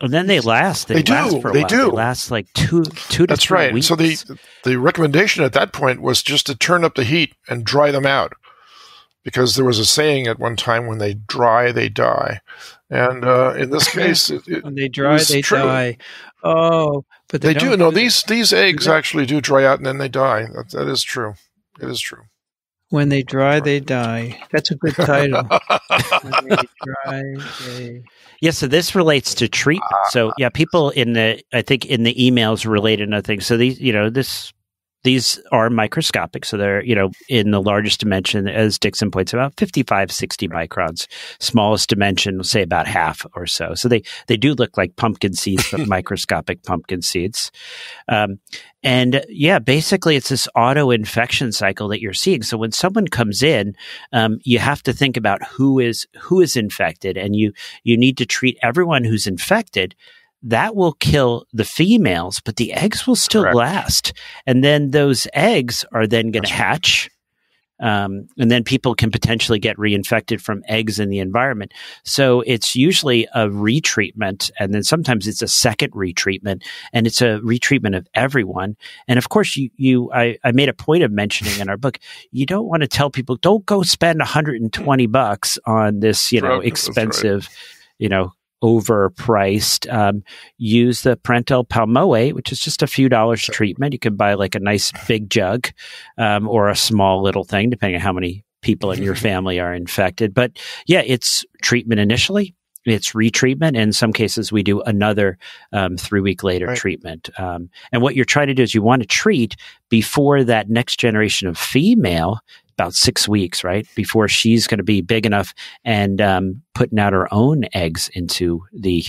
and then they last. They, They do, last for a they while. do. They last like two two to That's three right. Weeks. So the the recommendation at that point was just to turn up the heat and dry them out, because there was a saying at one time: when they dry, they die. And uh, in this case, it, it, when they dry, was they true. die. Oh, but they, They, do. don't No, these these eggs actually do dry out and then they die. That, that is true. It is true. When they dry, they die. That's a good title. when they dry, they. Yeah, so this relates to treatment. So ah. yeah, people in the I think in the emails related to things. So these you know this these are microscopic, so they're you know in the largest dimension, as Dickson points about 55, 60 microns. Smallest dimension, say about half or so. So they they do look like pumpkin seeds, but microscopic pumpkin seeds. Um, and yeah, basically, it's this auto infection cycle that you're seeing. So when someone comes in, um, you have to think about who is who is infected, and you you need to treat everyone who's infected. That will kill the females, but the eggs will still Correct. last. And then those eggs are then going to hatch. Um, and then people can potentially get reinfected from eggs in the environment. So it's usually a retreatment, and then sometimes it's a second retreatment, and it's a retreatment of everyone. And of course, you, you, I, I made a point of mentioning in our book, you don't want to tell people, don't go spend 120 bucks on this, you know, Drug, that's right. expensive, you know, overpriced. Um, use the pyrantel pamoate, which is just a few dollars a treatment. You can buy like a nice big jug um, or a small little thing, depending on how many people in your family are infected. But yeah, it's treatment initially. it's retreatment. In some cases, we do another um, three week later Right. treatment. Um, and what you're trying to do is you want to treat before that next generation of female, about six weeks, right? Before she's going to be big enough and um, putting out her own eggs into the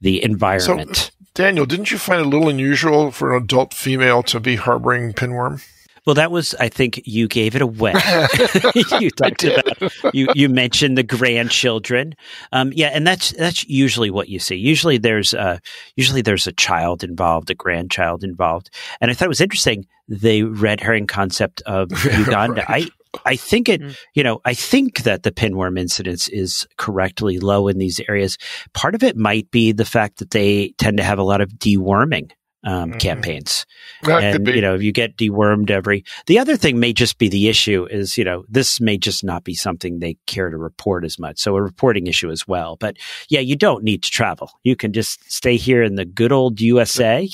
the environment. Daniel, didn't you find it a little unusual for an adult female to be harboring pinworm? Well, that was, I think you gave it away. you talked about, you, you mentioned the grandchildren. Um, yeah. And that's, that's usually what you see. Usually there's, uh, usually there's a child involved, a grandchild involved. And I thought it was interesting, the red herring concept of Uganda. Right. I, I think it, Mm. you know, I think that the pinworm incidence is correctly low in these areas. Part of it might be the fact that they tend to have a lot of deworming um, Mhm. campaigns. That and you know if you get dewormed every the other thing may just be the issue is you know this may just not be something they care to report as much. So a reporting issue as well. But yeah you don't need to travel. You can just stay here in the good old usa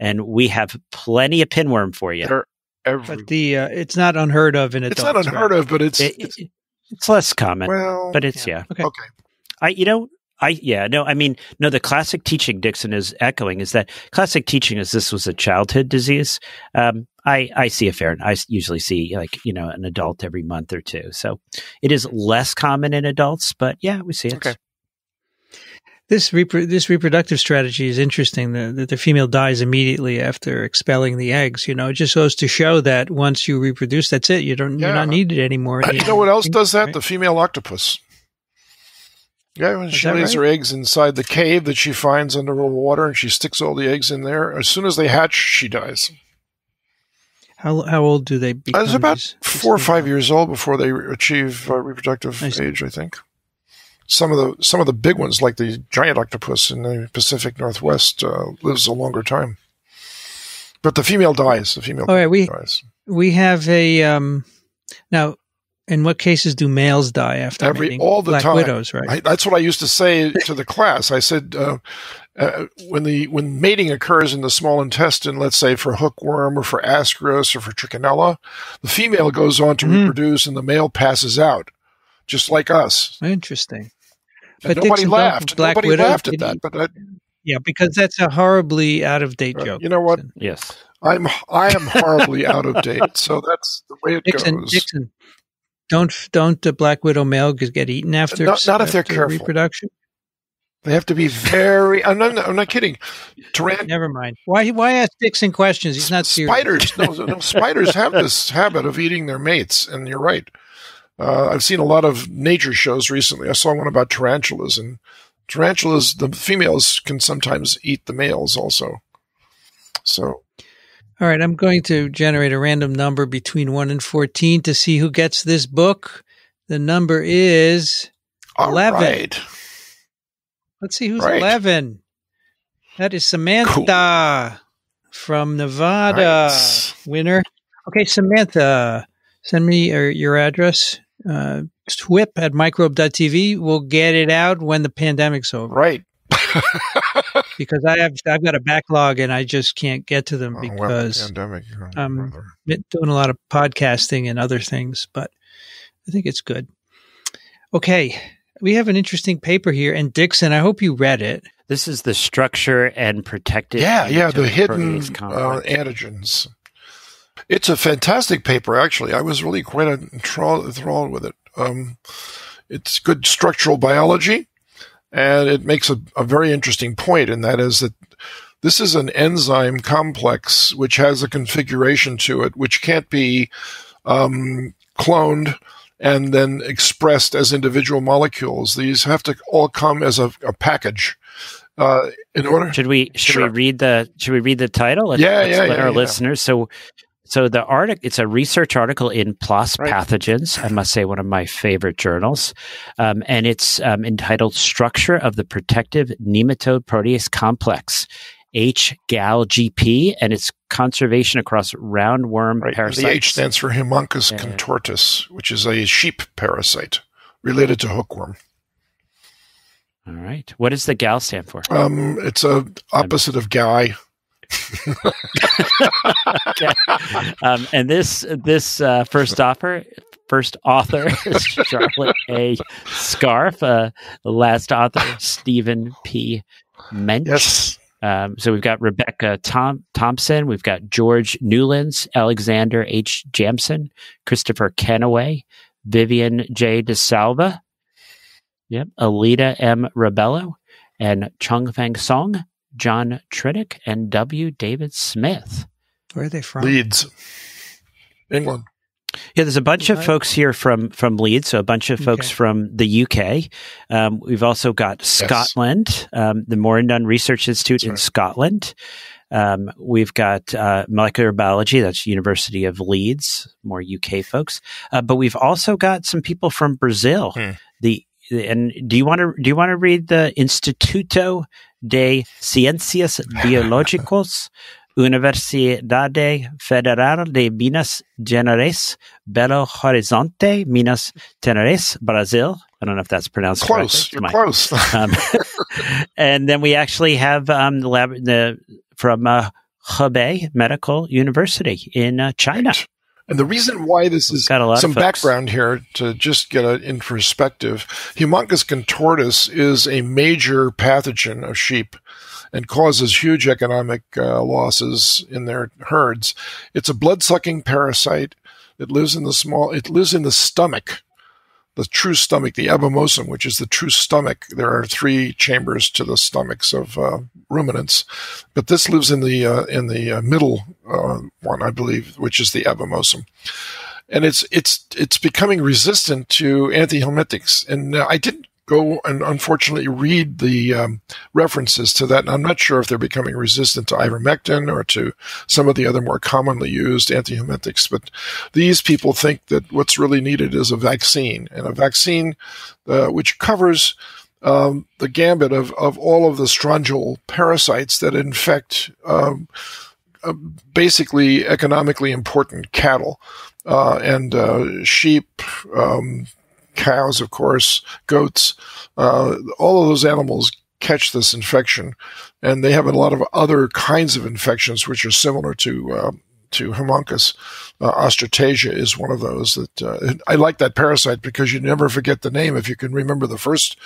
and we have plenty of pinworm for you. They're every- But the uh, it's not unheard of in adults. it's not unheard of, but it's, It- it's it's less common well, but it's yeah. Okay. okay. I, you know, I, yeah, no, I mean, no, the classic teaching Dickson is echoing is that classic teaching is this was a childhood disease. Um, I, I see a fair, I usually see like, you know, an adult every month or two. So it is less common in adults, but yeah, we see it. Okay. This repro- this reproductive strategy is interesting. That the, the female dies immediately after expelling the eggs. You know, it just goes to show that once you reproduce, that's it. You don't you're not needed anymore. You know what else does that? right? The female octopus. Yeah, when Is she lays right? her eggs inside the cave that she finds under the water and she sticks all the eggs in there, as soon as they hatch, she dies. How how old do they become? Uh, It's about these- these four or five years old before they achieve uh, reproductive I age. I think some of the some of the big ones, like the giant octopus in the Pacific Northwest, uh, lives a longer time. But the female dies. The female All right, we dies we have a um now. In what cases do males die after every mating? all the Black time. widows, right? I, that's what I used to say to the class. I said uh, uh, when the when mating occurs in the small intestine, let's say for hookworm or for ascaris or for trichinella, the female goes on to Mhm. reproduce and the male passes out, just like us. Interesting. And But nobody Dickson, laughed. Black Nobody Widow laughed at that. he- But I, Yeah, because that's a horribly out of date Uh, joke. you know what? Dickson. Yes. I'm I am horribly out of date. So that's the way it Dickson, goes. Dickson, don't don't the black widow male get get eaten after Not- not if they're careful. reproduction? They have to be very. I'm not. I'm not kidding. Taran- Never mind. Why why ask Dickson questions? He's not serious. spiders. No, no, spiders have this habit of eating their mates, and you're right. Uh, I've seen a lot of nature shows recently. I saw one about tarantulas, and tarantulas, the females can sometimes eat the males also. So All right, I'm going to generate a random number between one and fourteen to see who gets this book. The number is all 11. right. let's see who's Right. eleven. That is Samantha from Nevada. Nice. Winner. Okay, Samantha, send me your, your address. Uh, twip at microbe.tv. We'll get it out when the pandemic's over Right. because I have I've got a backlog and I just can't get to them Oh, well, because pandemic. um, been doing a lot of podcasting and other things, but I think it's good. Okay, we have an interesting paper here, and Dickson, I hope you read it. This is the structure and protected. yeah, yeah, the nematode hidden uh, antigens. It's a fantastic paper, actually. I was really quite enthralled, with it. Um, it's good structural biology, and it makes a, a very interesting point, and that is that this is an enzyme complex which has a configuration to it which can't be um, cloned and then expressed as individual molecules. These have to all come as a, a package. Uh, in order, Should we should Sure. we read the should we read the title? Let's, Yeah, let's yeah, let yeah, our yeah. listeners. So so the article it's a research article in PLOS Right. Pathogens. I must say one of my favorite journals, um, and it's um, entitled "Structure of the Protective Nematode Protease Complex." HGAL-GP and its conservation across roundworm Right. And parasites. the H stands for Haemonchus Yeah. contortus, which is a sheep parasite related to hookworm. All right. What does the GAL stand for? Um, it's a opposite of guy. Um, and this this uh, first offer first author is Charlotte A. Scarff. Uh, the last author, Stephen P. Muench. Yes. Um, so we've got Rebecca Tom- Thompson, we've got George Newlands, Alexander H. Jamson, Christopher Kenaway, Vivian J. DeSalva, yep, Alita M. Rebello, and Chung Feng Song, John Trinick, and W. David Smith. Where are they from? Leeds, England. Yeah, there's a bunch of folks here from from Leeds, so a bunch of folks Okay. from the UK. Um, we've also got Scotland, um, the Moredun Research Institute in right. Scotland. Um, we've got uh, molecular biology, that's University of Leeds, more UK folks. Uh, but we've also got some people from Brazil. Hmm. The and do you want to do you want to read the Instituto de Ciencias Biológicas Universidade Federal de Minas Gerais, Belo Horizonte, Minas Gerais, Brazil. I don't know if that's pronounced Close. correctly. You're My- close. um, and then we actually have um, the lab the from uh, Hebei Medical University in uh, China. Right. And the reason why this We've is got a lot some background here to just get it in perspective. Haemonchus contortus is a major pathogen of sheep and causes huge economic uh, losses in their herds. It's a blood-sucking parasite. It lives in the small. It lives in the stomach, the true stomach, the abomasum, which is the true stomach. There are three chambers to the stomachs of uh, ruminants, but this lives in the uh, in the uh, middle uh, one, I believe, which is the abomasum and it's it's it's becoming resistant to antihelmintics. And uh, I didn't go and unfortunately read the um, references to that, and I'm not sure if they're becoming resistant to ivermectin or to some of the other more commonly used antihelmintics. But these people think that what's really needed is a vaccine, and a vaccine uh, which covers um, the gambit of, of all of the strongyl parasites that infect um, uh, basically economically important cattle uh, and uh, sheep, um, cows, of course, goats. Uh, all of those animals catch this infection, and they have a lot of other kinds of infections which are similar to uh, to Haemonchus. Uh, Ostertagia is one of those that uh, I like that parasite because you never forget the name if you can remember the first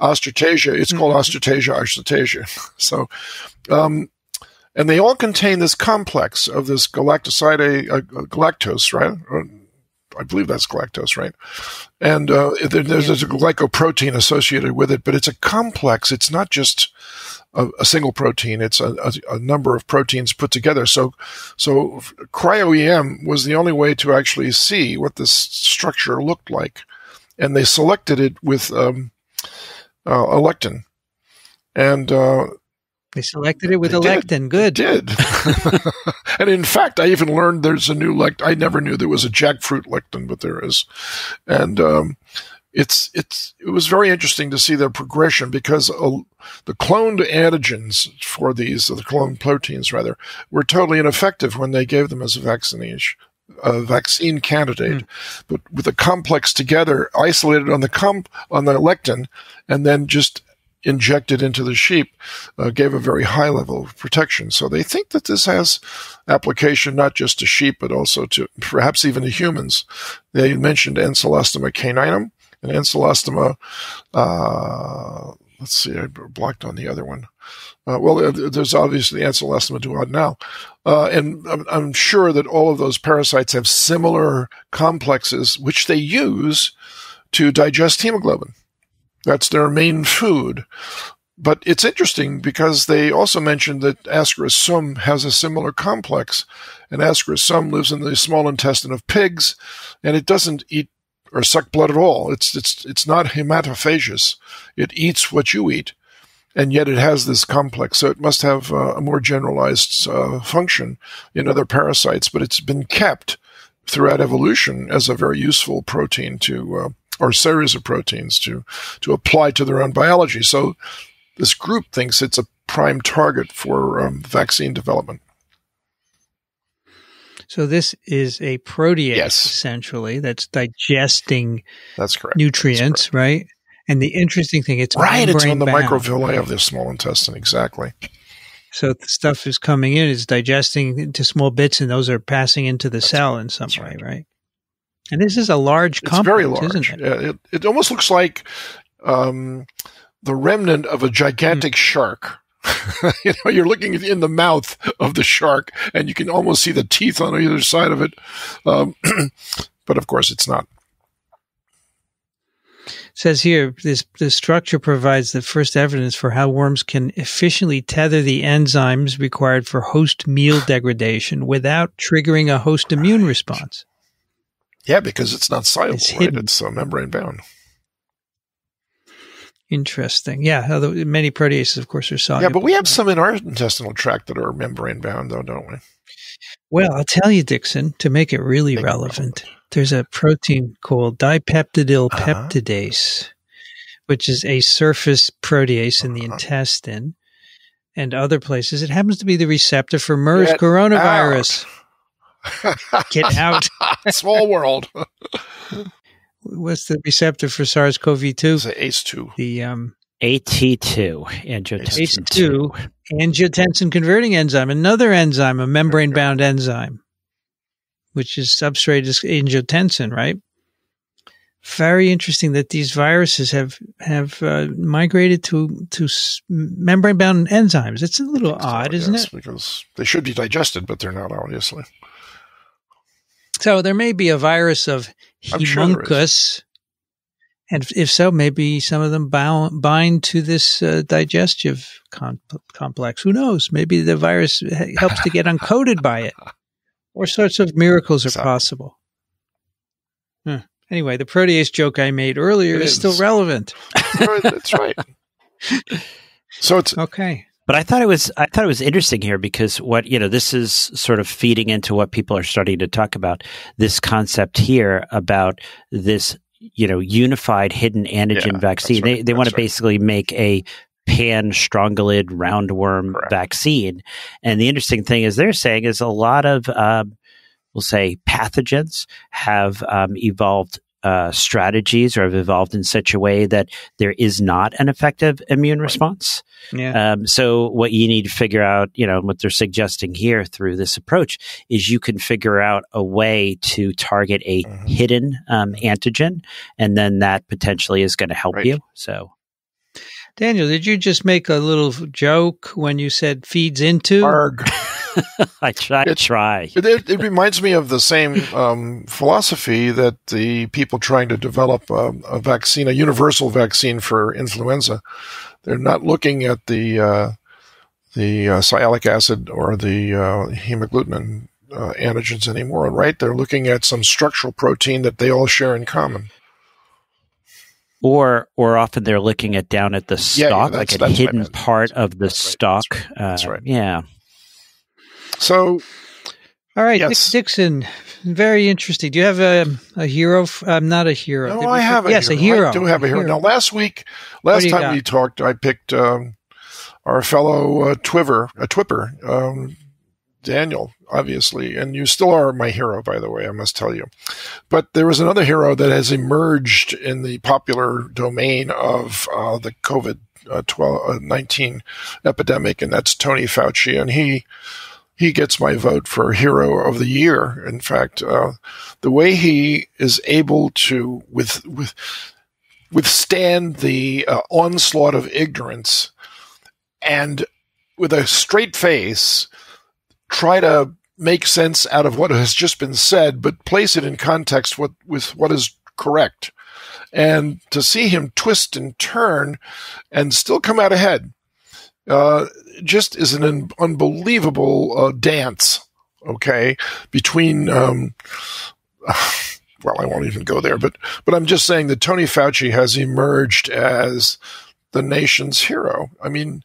Ostertagia. It's called Ostertagia ostertagi. so, um, and they all contain this complex of this galactoside, uh, galactose, right? I believe that's galactose, right? And uh, there, there's, there's a glycoprotein associated with it, but it's a complex. It's not just a, a single protein; it's a, a, a number of proteins put together. So, so cryo EM was the only way to actually see what this structure looked like, and they selected it with um, uh, a lectin, and uh, They selected it with They a did. lectin. Good. did. and in fact, I even learned there's a new lectin. I never knew there was a jackfruit lectin, but there is. And um, it's it's it was very interesting to see their progression because uh, the cloned antigens for these, or the cloned proteins rather, were totally ineffective when they gave them as a vaccination. A vaccine candidate, but with the complex together, isolated on the comp on the lectin, and then just injected into the sheep uh, gave a very high level of protection. So they think that this has application not just to sheep, but also to perhaps even to humans. They mentioned Ancylostoma caninum and Ancylostoma, uh, let's see, I blocked on the other one. Uh, well, uh, there's obviously Ancylostoma duodenale. Uh, and I'm sure that all of those parasites have similar complexes, which they use to digest hemoglobin. That's their main food. But it's interesting because they also mentioned that Ascaris suum has a similar complex, and Ascaris suum lives in the small intestine of pigs, and it doesn't eat or suck blood at all. It's it's it's not hematophagous. It eats what you eat, and yet it has this complex. So it must have uh, a more generalized uh, function in other parasites, but it's been kept throughout evolution as a very useful protein to. Or series of proteins to to apply to their own biology. So this group thinks it's a prime target for um, vaccine development. So this is a protease Yes. essentially that's digesting That's correct. nutrients, right? And the interesting thing, it's Right, it's on the microvilli of the small intestine. Exactly. So the stuff is coming in, it's digesting into small bits, and those are passing into the cell in some That's way, right. right? And this is a large It's complex, very large. isn't it? Yeah, it, it almost looks like um, the remnant of a gigantic shark. you know, you're looking in the mouth of the shark, and you can almost see the teeth on either side of it. Um, but of course, it's not. It says here this the structure provides the first evidence for how worms can efficiently tether the enzymes required for host meal degradation without triggering a host immune response. Yeah, because it's not soluble, It's right? It's uh, membrane bound. Interesting. Yeah, many proteases, of course, are soluble. Yeah, but we have some in our intestinal tract that are membrane bound, though, don't we? Well, I'll tell you, Dickson, to make it really relevant, relevant. there's a protein called dipeptidyl Uh-huh. peptidase, which is a surface protease in the Uh-huh. intestine and other places. It happens to be the receptor for MERS Get coronavirus. Get out. Small world. What's the receptor for SARS CoV 2? It's a ACE2. The um, AT2, angiotensin ACE2 angiotensin converting enzyme, another enzyme, a membrane bound enzyme, which is substrate is angiotensin, right? Very interesting that these viruses have have uh, migrated to to membrane bound enzymes. It's a little odd, So, isn't yes, it? Because they should be digested, but they're not, obviously. So there may be a virus of I'm sure is. and if so, maybe some of them bound, bind to this uh, digestive com- complex. Who knows? Maybe the virus helps to get uncoated by it. All sorts of miracles are Exactly. possible. Huh. Anyway, the protease joke I made earlier is still relevant. That's right. So it's Okay. But I thought it was I thought it was interesting here because what you know this is sort of feeding into what people are starting to talk about this concept here about this you know unified hidden antigen Yeah, vaccine. right, They they want to right. basically make a pan strongylid roundworm Correct. vaccine. And the interesting thing is they're saying is a lot of um, we'll say pathogens have um, evolved uh, strategies or have evolved in such a way that there is not an effective immune response. Yeah. Um, so what you need to figure out, you know, what they're suggesting here through this approach is you can figure out a way to target a Mhm. hidden um, antigen, and then that potentially is going to help Right. you. So Daniel, did you just make a little joke when you said feeds into? arg. I try. It- try. It, it, reminds me of the same um, philosophy that the people trying to develop a, a vaccine, a universal vaccine for influenza, they're not looking at the uh, the uh, sialic acid or the uh, hemagglutinin uh, antigens anymore, right? They're looking at some structural protein that they all share in common. Or, or often they're looking at down at the Yeah, yeah, like a hidden part of the That's right, that's right, that's Uh, right. Yeah. So All right, Yes. Dick Dickson, very interesting. Do you have a, a hero? F- um, not a hero. No, I have a yes, hero. a hero. I do have a hero. Now, last week, last time got? we talked, I picked um, our fellow uh, Twiver, a Twipper, um, Daniel, obviously, and you still are my hero, by the way. I must tell you. But there was another hero that has emerged in the popular domain of uh, the COVID uh, 12, uh, 19 epidemic, and that's Tony Fauci, and he he gets my vote for hero of the year. In fact, uh, the way he is able to with with withstand the uh, onslaught of ignorance and with a straight face try to make sense out of what has just been said, but place it in context with, with what is correct. And to see him twist and turn and still come out ahead uh, just is an un- unbelievable uh, dance, okay, between. Um, well, I won't even go there, but but I'm just saying that Tony Fauci has emerged as the nation's hero. I mean,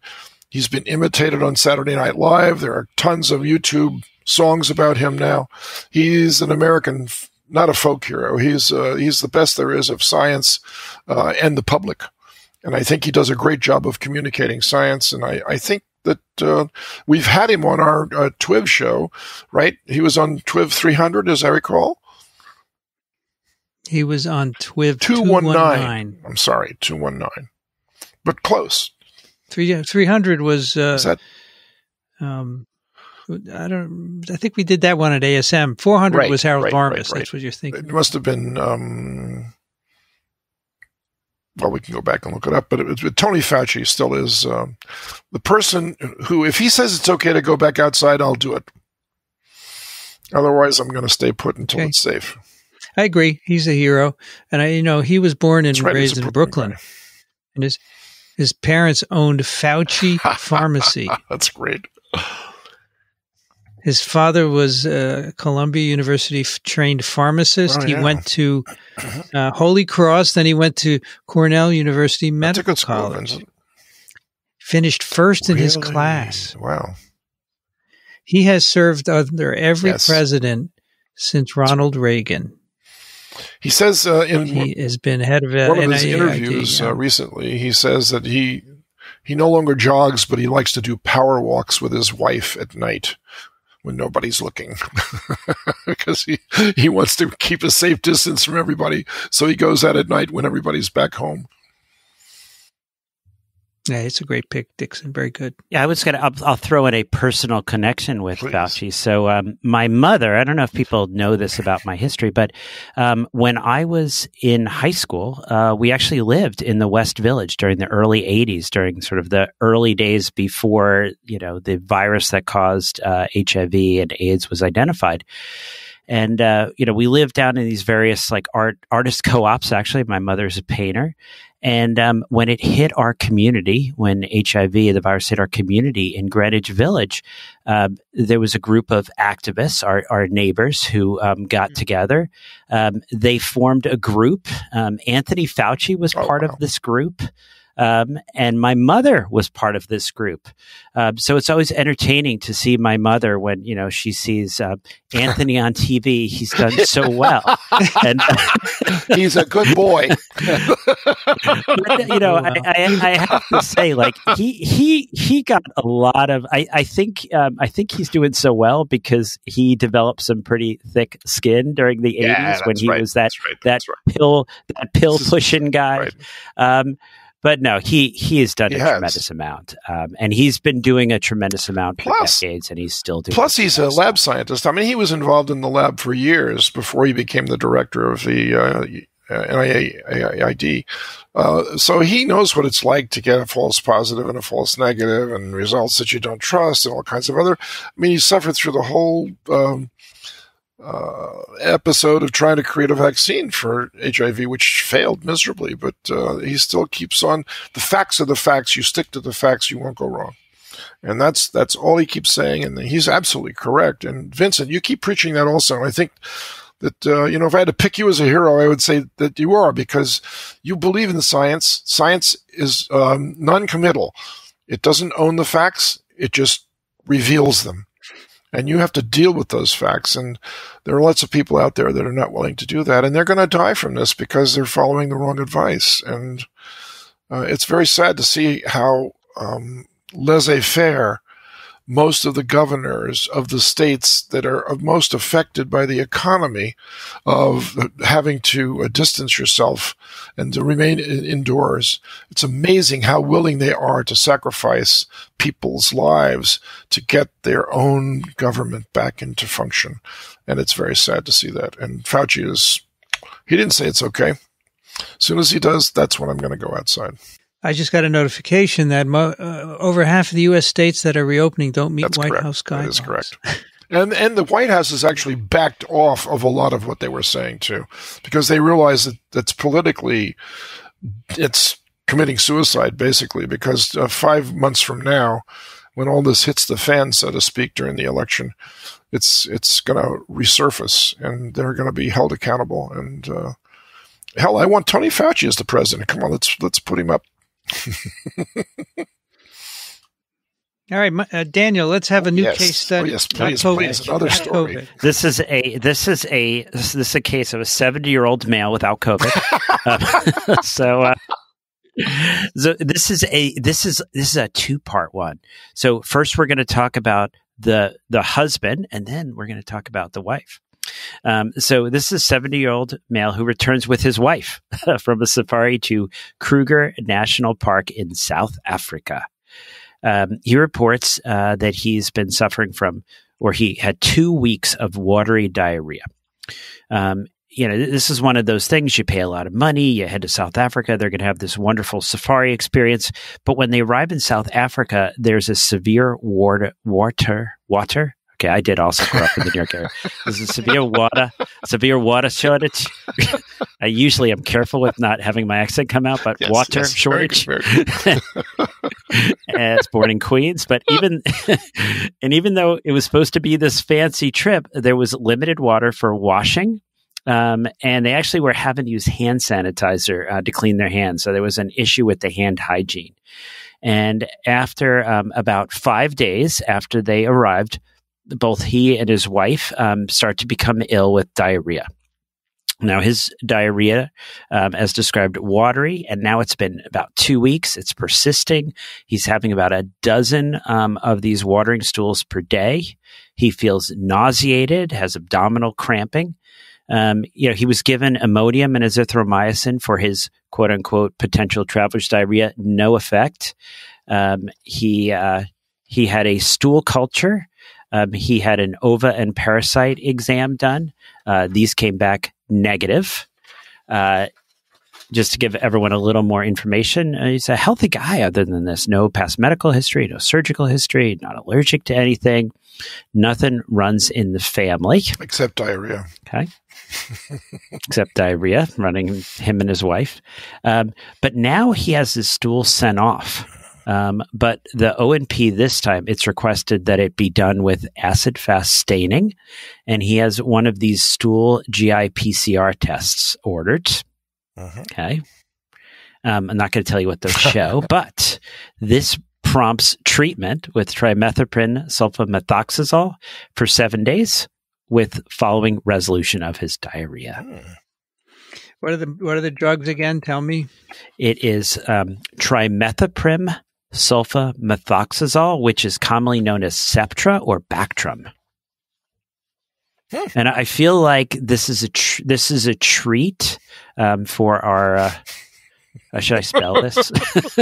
he's been imitated on Saturday Night Live. There are tons of YouTube songs about him now. He's an American, not a folk hero. He's uh, he's the best there is of science uh, and the public, and I think he does a great job of communicating science. And I, I think that uh, we've had him on our uh, Twiv show, right? He was on Twiv 300, as I recall. He was on Twiv 219. 219. I'm sorry, 219. But close. Three, 300 was, uh, Is that um, I don't. I think we did that one at ASM. Four hundred Right, was Harold right, Varmus. right, right. That's what you're thinking. It must have been. Um, well, we can go back and look it up, but, it, but Tony Fauci still is um, the person who, if he says it's okay to go back outside, I'll do it. Otherwise, I'm going to stay put until Okay. it's safe. I agree. He's a hero, and I, you know, he was born and right, raised in Brooklyn, guy. and his his parents owned Fauci Pharmacy. That's great. His father was a Columbia University trained pharmacist. Oh, he yeah. went to uh, Holy Cross, then he went to Cornell University Medical school, College. Finished first in his class. Wow. He has served under every Yes. president since Ronald Reagan. He says uh, in He has been head of uh, one of his NIAID, interviews yeah. uh, recently, he says that he he no longer jogs, but he likes to do power walks with his wife at night when nobody's looking, because he he wants to keep a safe distance from everybody. So he goes out at night when everybody's back home. Yeah, it's a great pick, Dickson. Very good. Yeah, I was gonna. I'll, I'll throw in a personal connection with Please. Fauci. So, um, my mother. I don't know if people know this about my history, but um, when I was in high school, uh, we actually lived in the West Village during the early '80s, during sort of the early days before you know the virus that caused uh, HIV and AIDS was identified. And uh, you know, we lived down in these various like art artist co-ops. Actually, my mother's a painter, and um, when it hit our community, when HIV, the virus hit our community in Greenwich Village, um, there was a group of activists, our, our neighbors, who um, got together. Um, they formed a group. Um, Anthony Fauci was Oh, part wow. of this group. Um, and my mother was part of this group. Um, so it's always entertaining to see my mother when, you know, she sees uh, Anthony on TV. He's done so well. and He's a good boy. but, you know, I, I, I have to say, like he he he got a lot of. I I think um, I think he's doing so well because he developed some pretty thick skin during the Yeah, eighties when he right, was that that's right, that right. pill that pill pushing guy. Right. Um, but no, he he has done He a has. tremendous amount, um, and he's been doing a tremendous amount for Plus- decades, and he's still doing. Plus, he's a lab scientist. I mean, he was involved in the lab for years before he became the director of the uh, NIAID. Uh, so he knows what it's like to get a false positive and a false negative and results that you don't trust and all kinds of other. I mean, he suffered through the whole um, uh, episode of trying to create a vaccine for HIV, which failed miserably, but uh, he still keeps on. The facts are the facts. You stick to the facts, you won't go wrong. And that's that's all he keeps saying, and he's absolutely correct. And Vincent, you keep preaching that also. I think that uh, you know, if I had to pick you as a hero, I would say that you are because you believe in science. Science is um, non-committal; it doesn't own the facts; it just reveals them, and you have to deal with those facts. And there are lots of people out there that are not willing to do that, and they're going to die from this because they're following the wrong advice. And uh, it's very sad to see how um, laissez-faire most of the governors of the states that are most affected by the economy of having to uh, distance yourself and to remain indoors. It's amazing how willing they are to sacrifice people's lives to get their own government back into function. And it's very sad to see that. And Fauci is, he didn't say it's okay. As soon as he does, that's when I'm going to go outside. I just got a notification that mo- uh, over half of the U.S. states that are reopening don't meet That's White correct. House guidelines. That is correct. And and the White House has actually backed off of a lot of what they were saying too, because they realize that that's politically, it's committing suicide basically. Because uh, five months from now, when all this hits the fan, so to speak, during the election, it's it's going to resurface, and they're going to be held accountable. And uh, hell, I want Tony Fauci as the president. Come on, let's let's put him up. All right, uh, Daniel, let's have a new Yes. case study. Oh, yes, please, COVID. please, another story. COVID. This is a this is a this is a case of a seventy year old male without COVID. Uh, so, uh, so this is a this is this is a two part one. So first we're going to talk about the the husband, and then we're going to talk about the wife. Um, so this is a 70 year old male who returns with his wife from a safari to Kruger National Park in South Africa. Um, he reports uh, that he's been suffering from, or he had two weeks of watery diarrhea. Um, you know, this is one of those things you pay a lot of money, you head to South Africa, they're going to have this wonderful safari experience. But when they arrive in South Africa, there's a severe water, water, water. Okay, I did also grow up in the New York area. There's a severe water, severe water shortage. I usually am careful with not having my accent come out, but yes, water yes, shortage. Very good, very good. As born in Queens, but even and even though it was supposed to be this fancy trip, there was limited water for washing um, and they actually were having to use hand sanitizer uh, to clean their hands. So there was an issue with the hand hygiene. And after um, about five days after they arrived, both he and his wife um, start to become ill with diarrhea. Now, his diarrhea, um, as described, watery, and now it's been about two weeks. It's persisting. He's having about a dozen um, of these watering stools per day. He feels nauseated, has abdominal cramping. Um, you know, he was given Imodium and azithromycin for his quote unquote potential traveler's diarrhea. No effect. Um, he uh, he had a stool culture. Um, he had an ova and parasite exam done. Uh, these came back negative. Uh, just to give everyone a little more information, uh, he's a healthy guy. Other than this, no past medical history, no surgical history, not allergic to anything. Nothing runs in the family except diarrhea. Okay. except diarrhea running him and his wife. Um, but now he has his stool sent off. Um, but the O&P this time, it's requested that it be done with acid fast staining. And he has one of these stool GI PCR tests ordered. Uh-huh. Okay. Um, I'm not going to tell you what those show, but this prompts treatment with trimethoprim sulfamethoxazole for seven days with following resolution of his diarrhea. Hmm. What are the what are the drugs again? Tell me. It is um, trimethoprim sulfamethoxazole, which is commonly known as Septra or Bactrim. Hmm. And I feel like this is a tr- this is a treat um, for our. Uh, uh, should I spell this?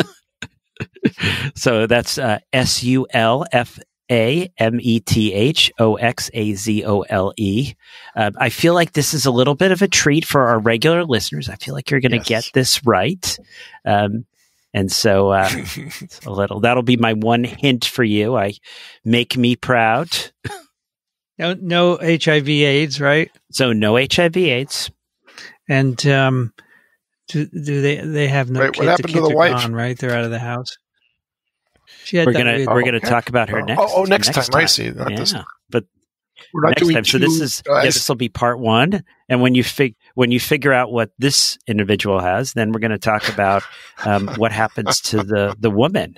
so that's uh, S U L F a M E T H O X A Z O L E. Um, I feel like this is a little bit of a treat for our regular listeners. I feel like you're going to yes. get this right. Um, and so, uh, a little, that'll be my one hint for you. I make me proud. No, no HIV AIDS, right? So no HIV AIDS. And, um, do, do they, they have no right, kids? What happened the to the wife? Gone, right? They're out of the house we're gonna we're gonna talk about her next. Oh, oh next, next, time, I see. Not yeah, this. but next time. So this is yeah, this will be part one, and when you fig when you figure out what this individual has, then we're going to talk about um, what happens to the the woman.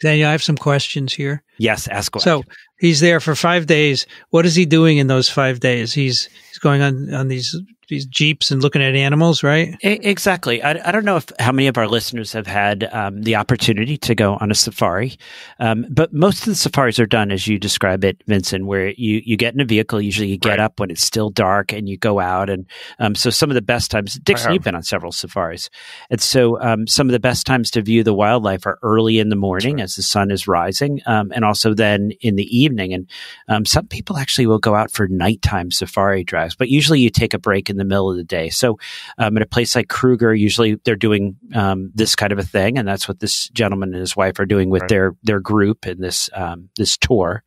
Daniel, I have some questions here. Yes, ask. Away. So he's there for five days. What is he doing in those five days? He's he's going on on these these jeeps and looking at animals, right? Exactly. I, I don't know if how many of our listeners have had um, the opportunity to go on a safari, um, but most of the safaris are done as you describe it, Vincent, where you you get in a vehicle. Usually, you get right. up when it's still dark and you go out, and um, so some of the best times. Dickson, you've been on several safaris, and so um, some of the best times to view the wildlife are early in the morning right. as the sun is rising, um, and also then in the evening. And um, some people actually will go out for nighttime safari drives, but usually you take a break in the middle of the day. So, um, at a place like Kruger, usually they're doing um, this kind of a thing, and that's what this gentleman and his wife are doing with right. their their group in this um, this tour.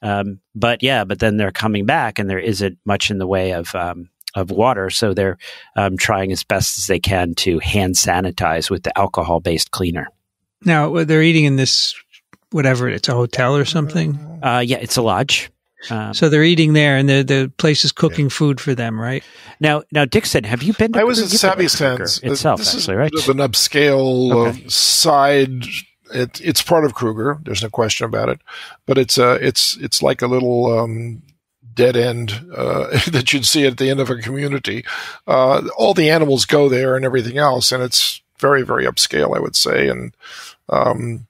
Um, but yeah, but then they're coming back, and there isn't much in the way of um, of water, so they're um, trying as best as they can to hand sanitize with the alcohol based cleaner. Now they're eating in this whatever it's a hotel or something. Uh, yeah, it's a lodge. Um, so they're eating there, and the the place is cooking yeah. food for them, right? Now, now, Dickson, have you been? To I was at Sabi Sands itself, this actually, right? Is an upscale okay. uh, side. It, it's part of Kruger. There's no question about it, but it's uh, it's it's like a little um, dead end uh, that you'd see at the end of a community. Uh, all the animals go there and everything else, and it's very very upscale, I would say, and um,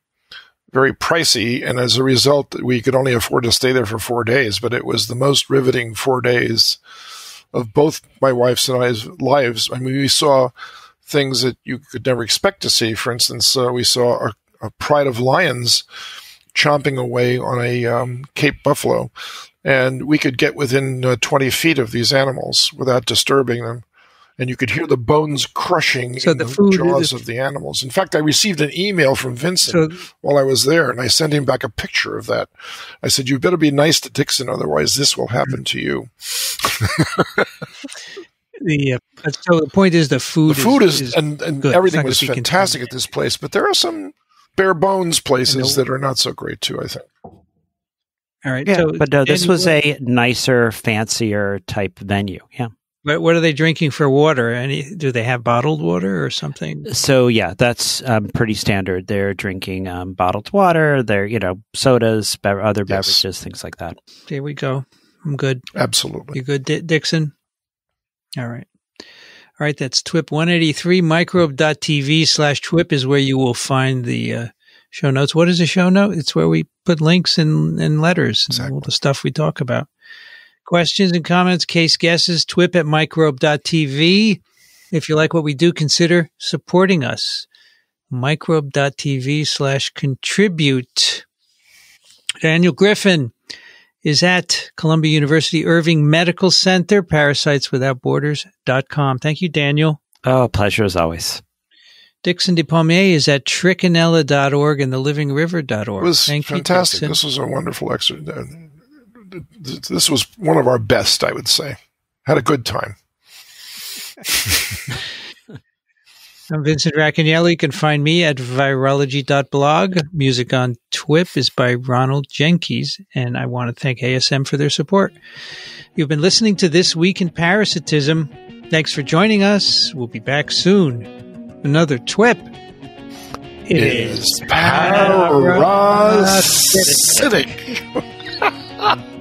very pricey, and as a result, we could only afford to stay there for four days. But it was the most riveting four days of both my wife's and I's lives. I mean, we saw things that you could never expect to see. For instance, uh, we saw a, a pride of lions chomping away on a um, Cape buffalo, and we could get within uh, 20 feet of these animals without disturbing them. And you could hear the bones crushing So in the the, food jaws is- of the animals. In fact, I received an email from Vincent So while I was there, and I sent him back a picture of that. I said, "You better be nice to Dickson, otherwise this will happen to you." the uh, so the point is the food. the food is, and, and good. Everything was fantastic at this place, but there are some bare bones places that are not so great too. I think. all right. Yeah, so but no, this was a nicer, fancier type venue. Yeah. What, what are they drinking for water? Any? Do they have bottled water or something? So yeah, that's um, pretty standard. They're drinking um, bottled water. They're you know sodas, bev- other Yes. beverages, things like that. There we go. I'm good. Absolutely. You good, Di- Dickson? All right. All right. That's TWIP 183. Microbe.tv slash TWIP is where you will find the uh, show notes. What is a show note? It's where we put links and, and letters and all the stuff we talk about. Questions and comments, case guesses, TWIP at microbe.tv. If you like what we do, consider supporting us. Microbe.tv slash contribute. Daniel Griffin is at Columbia University Irving Medical Center, parasiteswithoutborders.com. Thank you, Daniel. Oh, pleasure as always. Dickson Despommier is at trichinella.org and thelivingriver.org. It was Thank fantastic. You, Dickson. this was a wonderful exercise. This was one of our best, I would say. Had a good time. I'm Vincent Racaniello. You can find me at virology.blog. Music on TWIP is by Ronald Jenkins, and I want to thank ASM for their support. You've been listening to This Week in Parasitism. Thanks for joining us. We'll be back soon. Another TWIP. It is parasitic.